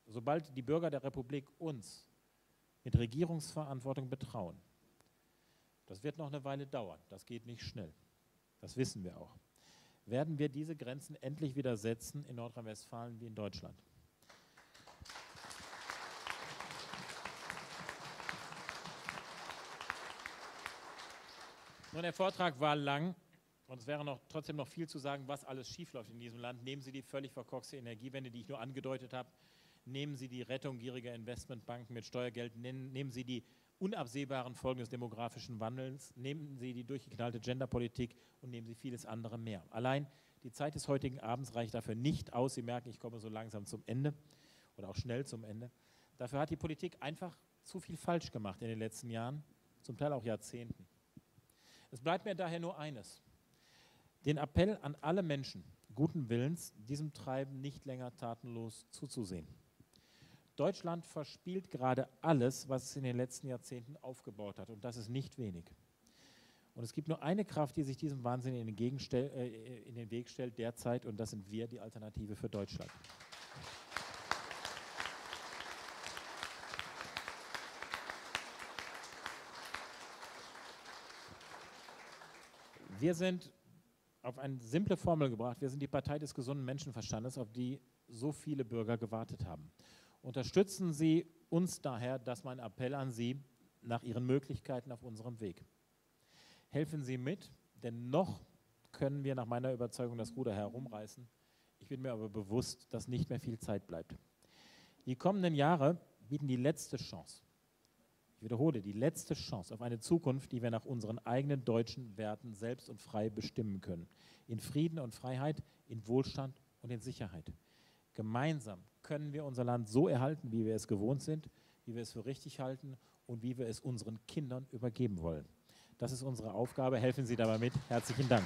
sobald die Bürger der Republik uns mit Regierungsverantwortung betrauen, das wird noch eine Weile dauern, das geht nicht schnell, das wissen wir auch, werden wir diese Grenzen endlich wieder setzen in Nordrhein-Westfalen wie in Deutschland. Nun, der Vortrag war lang. Und es wäre noch, trotzdem noch viel zu sagen, was alles schiefläuft in diesem Land. Nehmen Sie die völlig verkorkste Energiewende, die ich nur angedeutet habe. Nehmen Sie die Rettung gieriger Investmentbanken mit Steuergeld. Nehmen Sie die unabsehbaren Folgen des demografischen Wandels. Nehmen Sie die durchgeknallte Genderpolitik und nehmen Sie vieles andere mehr. Allein die Zeit des heutigen Abends reicht dafür nicht aus. Sie merken, ich komme so langsam zum Ende oder auch schnell zum Ende. Dafür hat die Politik einfach zu viel falsch gemacht in den letzten Jahren, zum Teil auch Jahrzehnten. Es bleibt mir daher nur eines den Appell an alle Menschen guten Willens, diesem Treiben nicht länger tatenlos zuzusehen. Deutschland verspielt gerade alles, was es in den letzten Jahrzehnten aufgebaut hat, und das ist nicht wenig. Und es gibt nur eine Kraft, die sich diesem Wahnsinn in den, äh, in den Weg stellt derzeit, und das sind wir, die Alternative für Deutschland. Wir sind auf eine simple Formel gebracht. Wir sind die Partei des gesunden Menschenverstandes, auf die so viele Bürger gewartet haben. Unterstützen Sie uns daher, das ist mein Appell an Sie, nach Ihren Möglichkeiten auf unserem Weg. Helfen Sie mit, denn noch können wir nach meiner Überzeugung das Ruder herumreißen. Ich bin mir aber bewusst, dass nicht mehr viel Zeit bleibt. Die kommenden Jahre bieten die letzte Chance wiederhole, die letzte Chance auf eine Zukunft, die wir nach unseren eigenen deutschen Werten selbst und frei bestimmen können. In Frieden und Freiheit, in Wohlstand und in Sicherheit. Gemeinsam können wir unser Land so erhalten, wie wir es gewohnt sind, wie wir es für richtig halten und wie wir es unseren Kindern übergeben wollen. Das ist unsere Aufgabe. Helfen Sie dabei mit. Herzlichen Dank.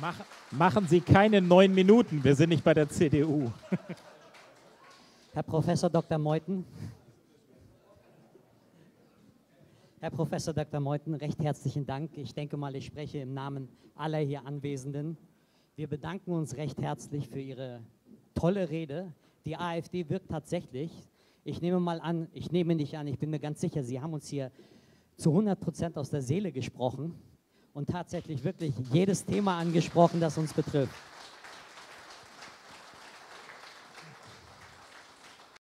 Mach, machen Sie keine neun Minuten, wir sind nicht bei der CDU. Herr Professor Dr. Meuthen. Herr Professor Dr. Meuthen, recht herzlichen Dank. Ich denke mal, ich spreche im Namen aller hier Anwesenden. Wir bedanken uns recht herzlich für Ihre tolle Rede. Die AfD wirkt tatsächlich. Ich nehme mal an, ich nehme nicht an, ich bin mir ganz sicher, Sie haben uns hier zu 100 Prozent aus der Seele gesprochen und tatsächlich wirklich jedes Thema angesprochen, das uns betrifft.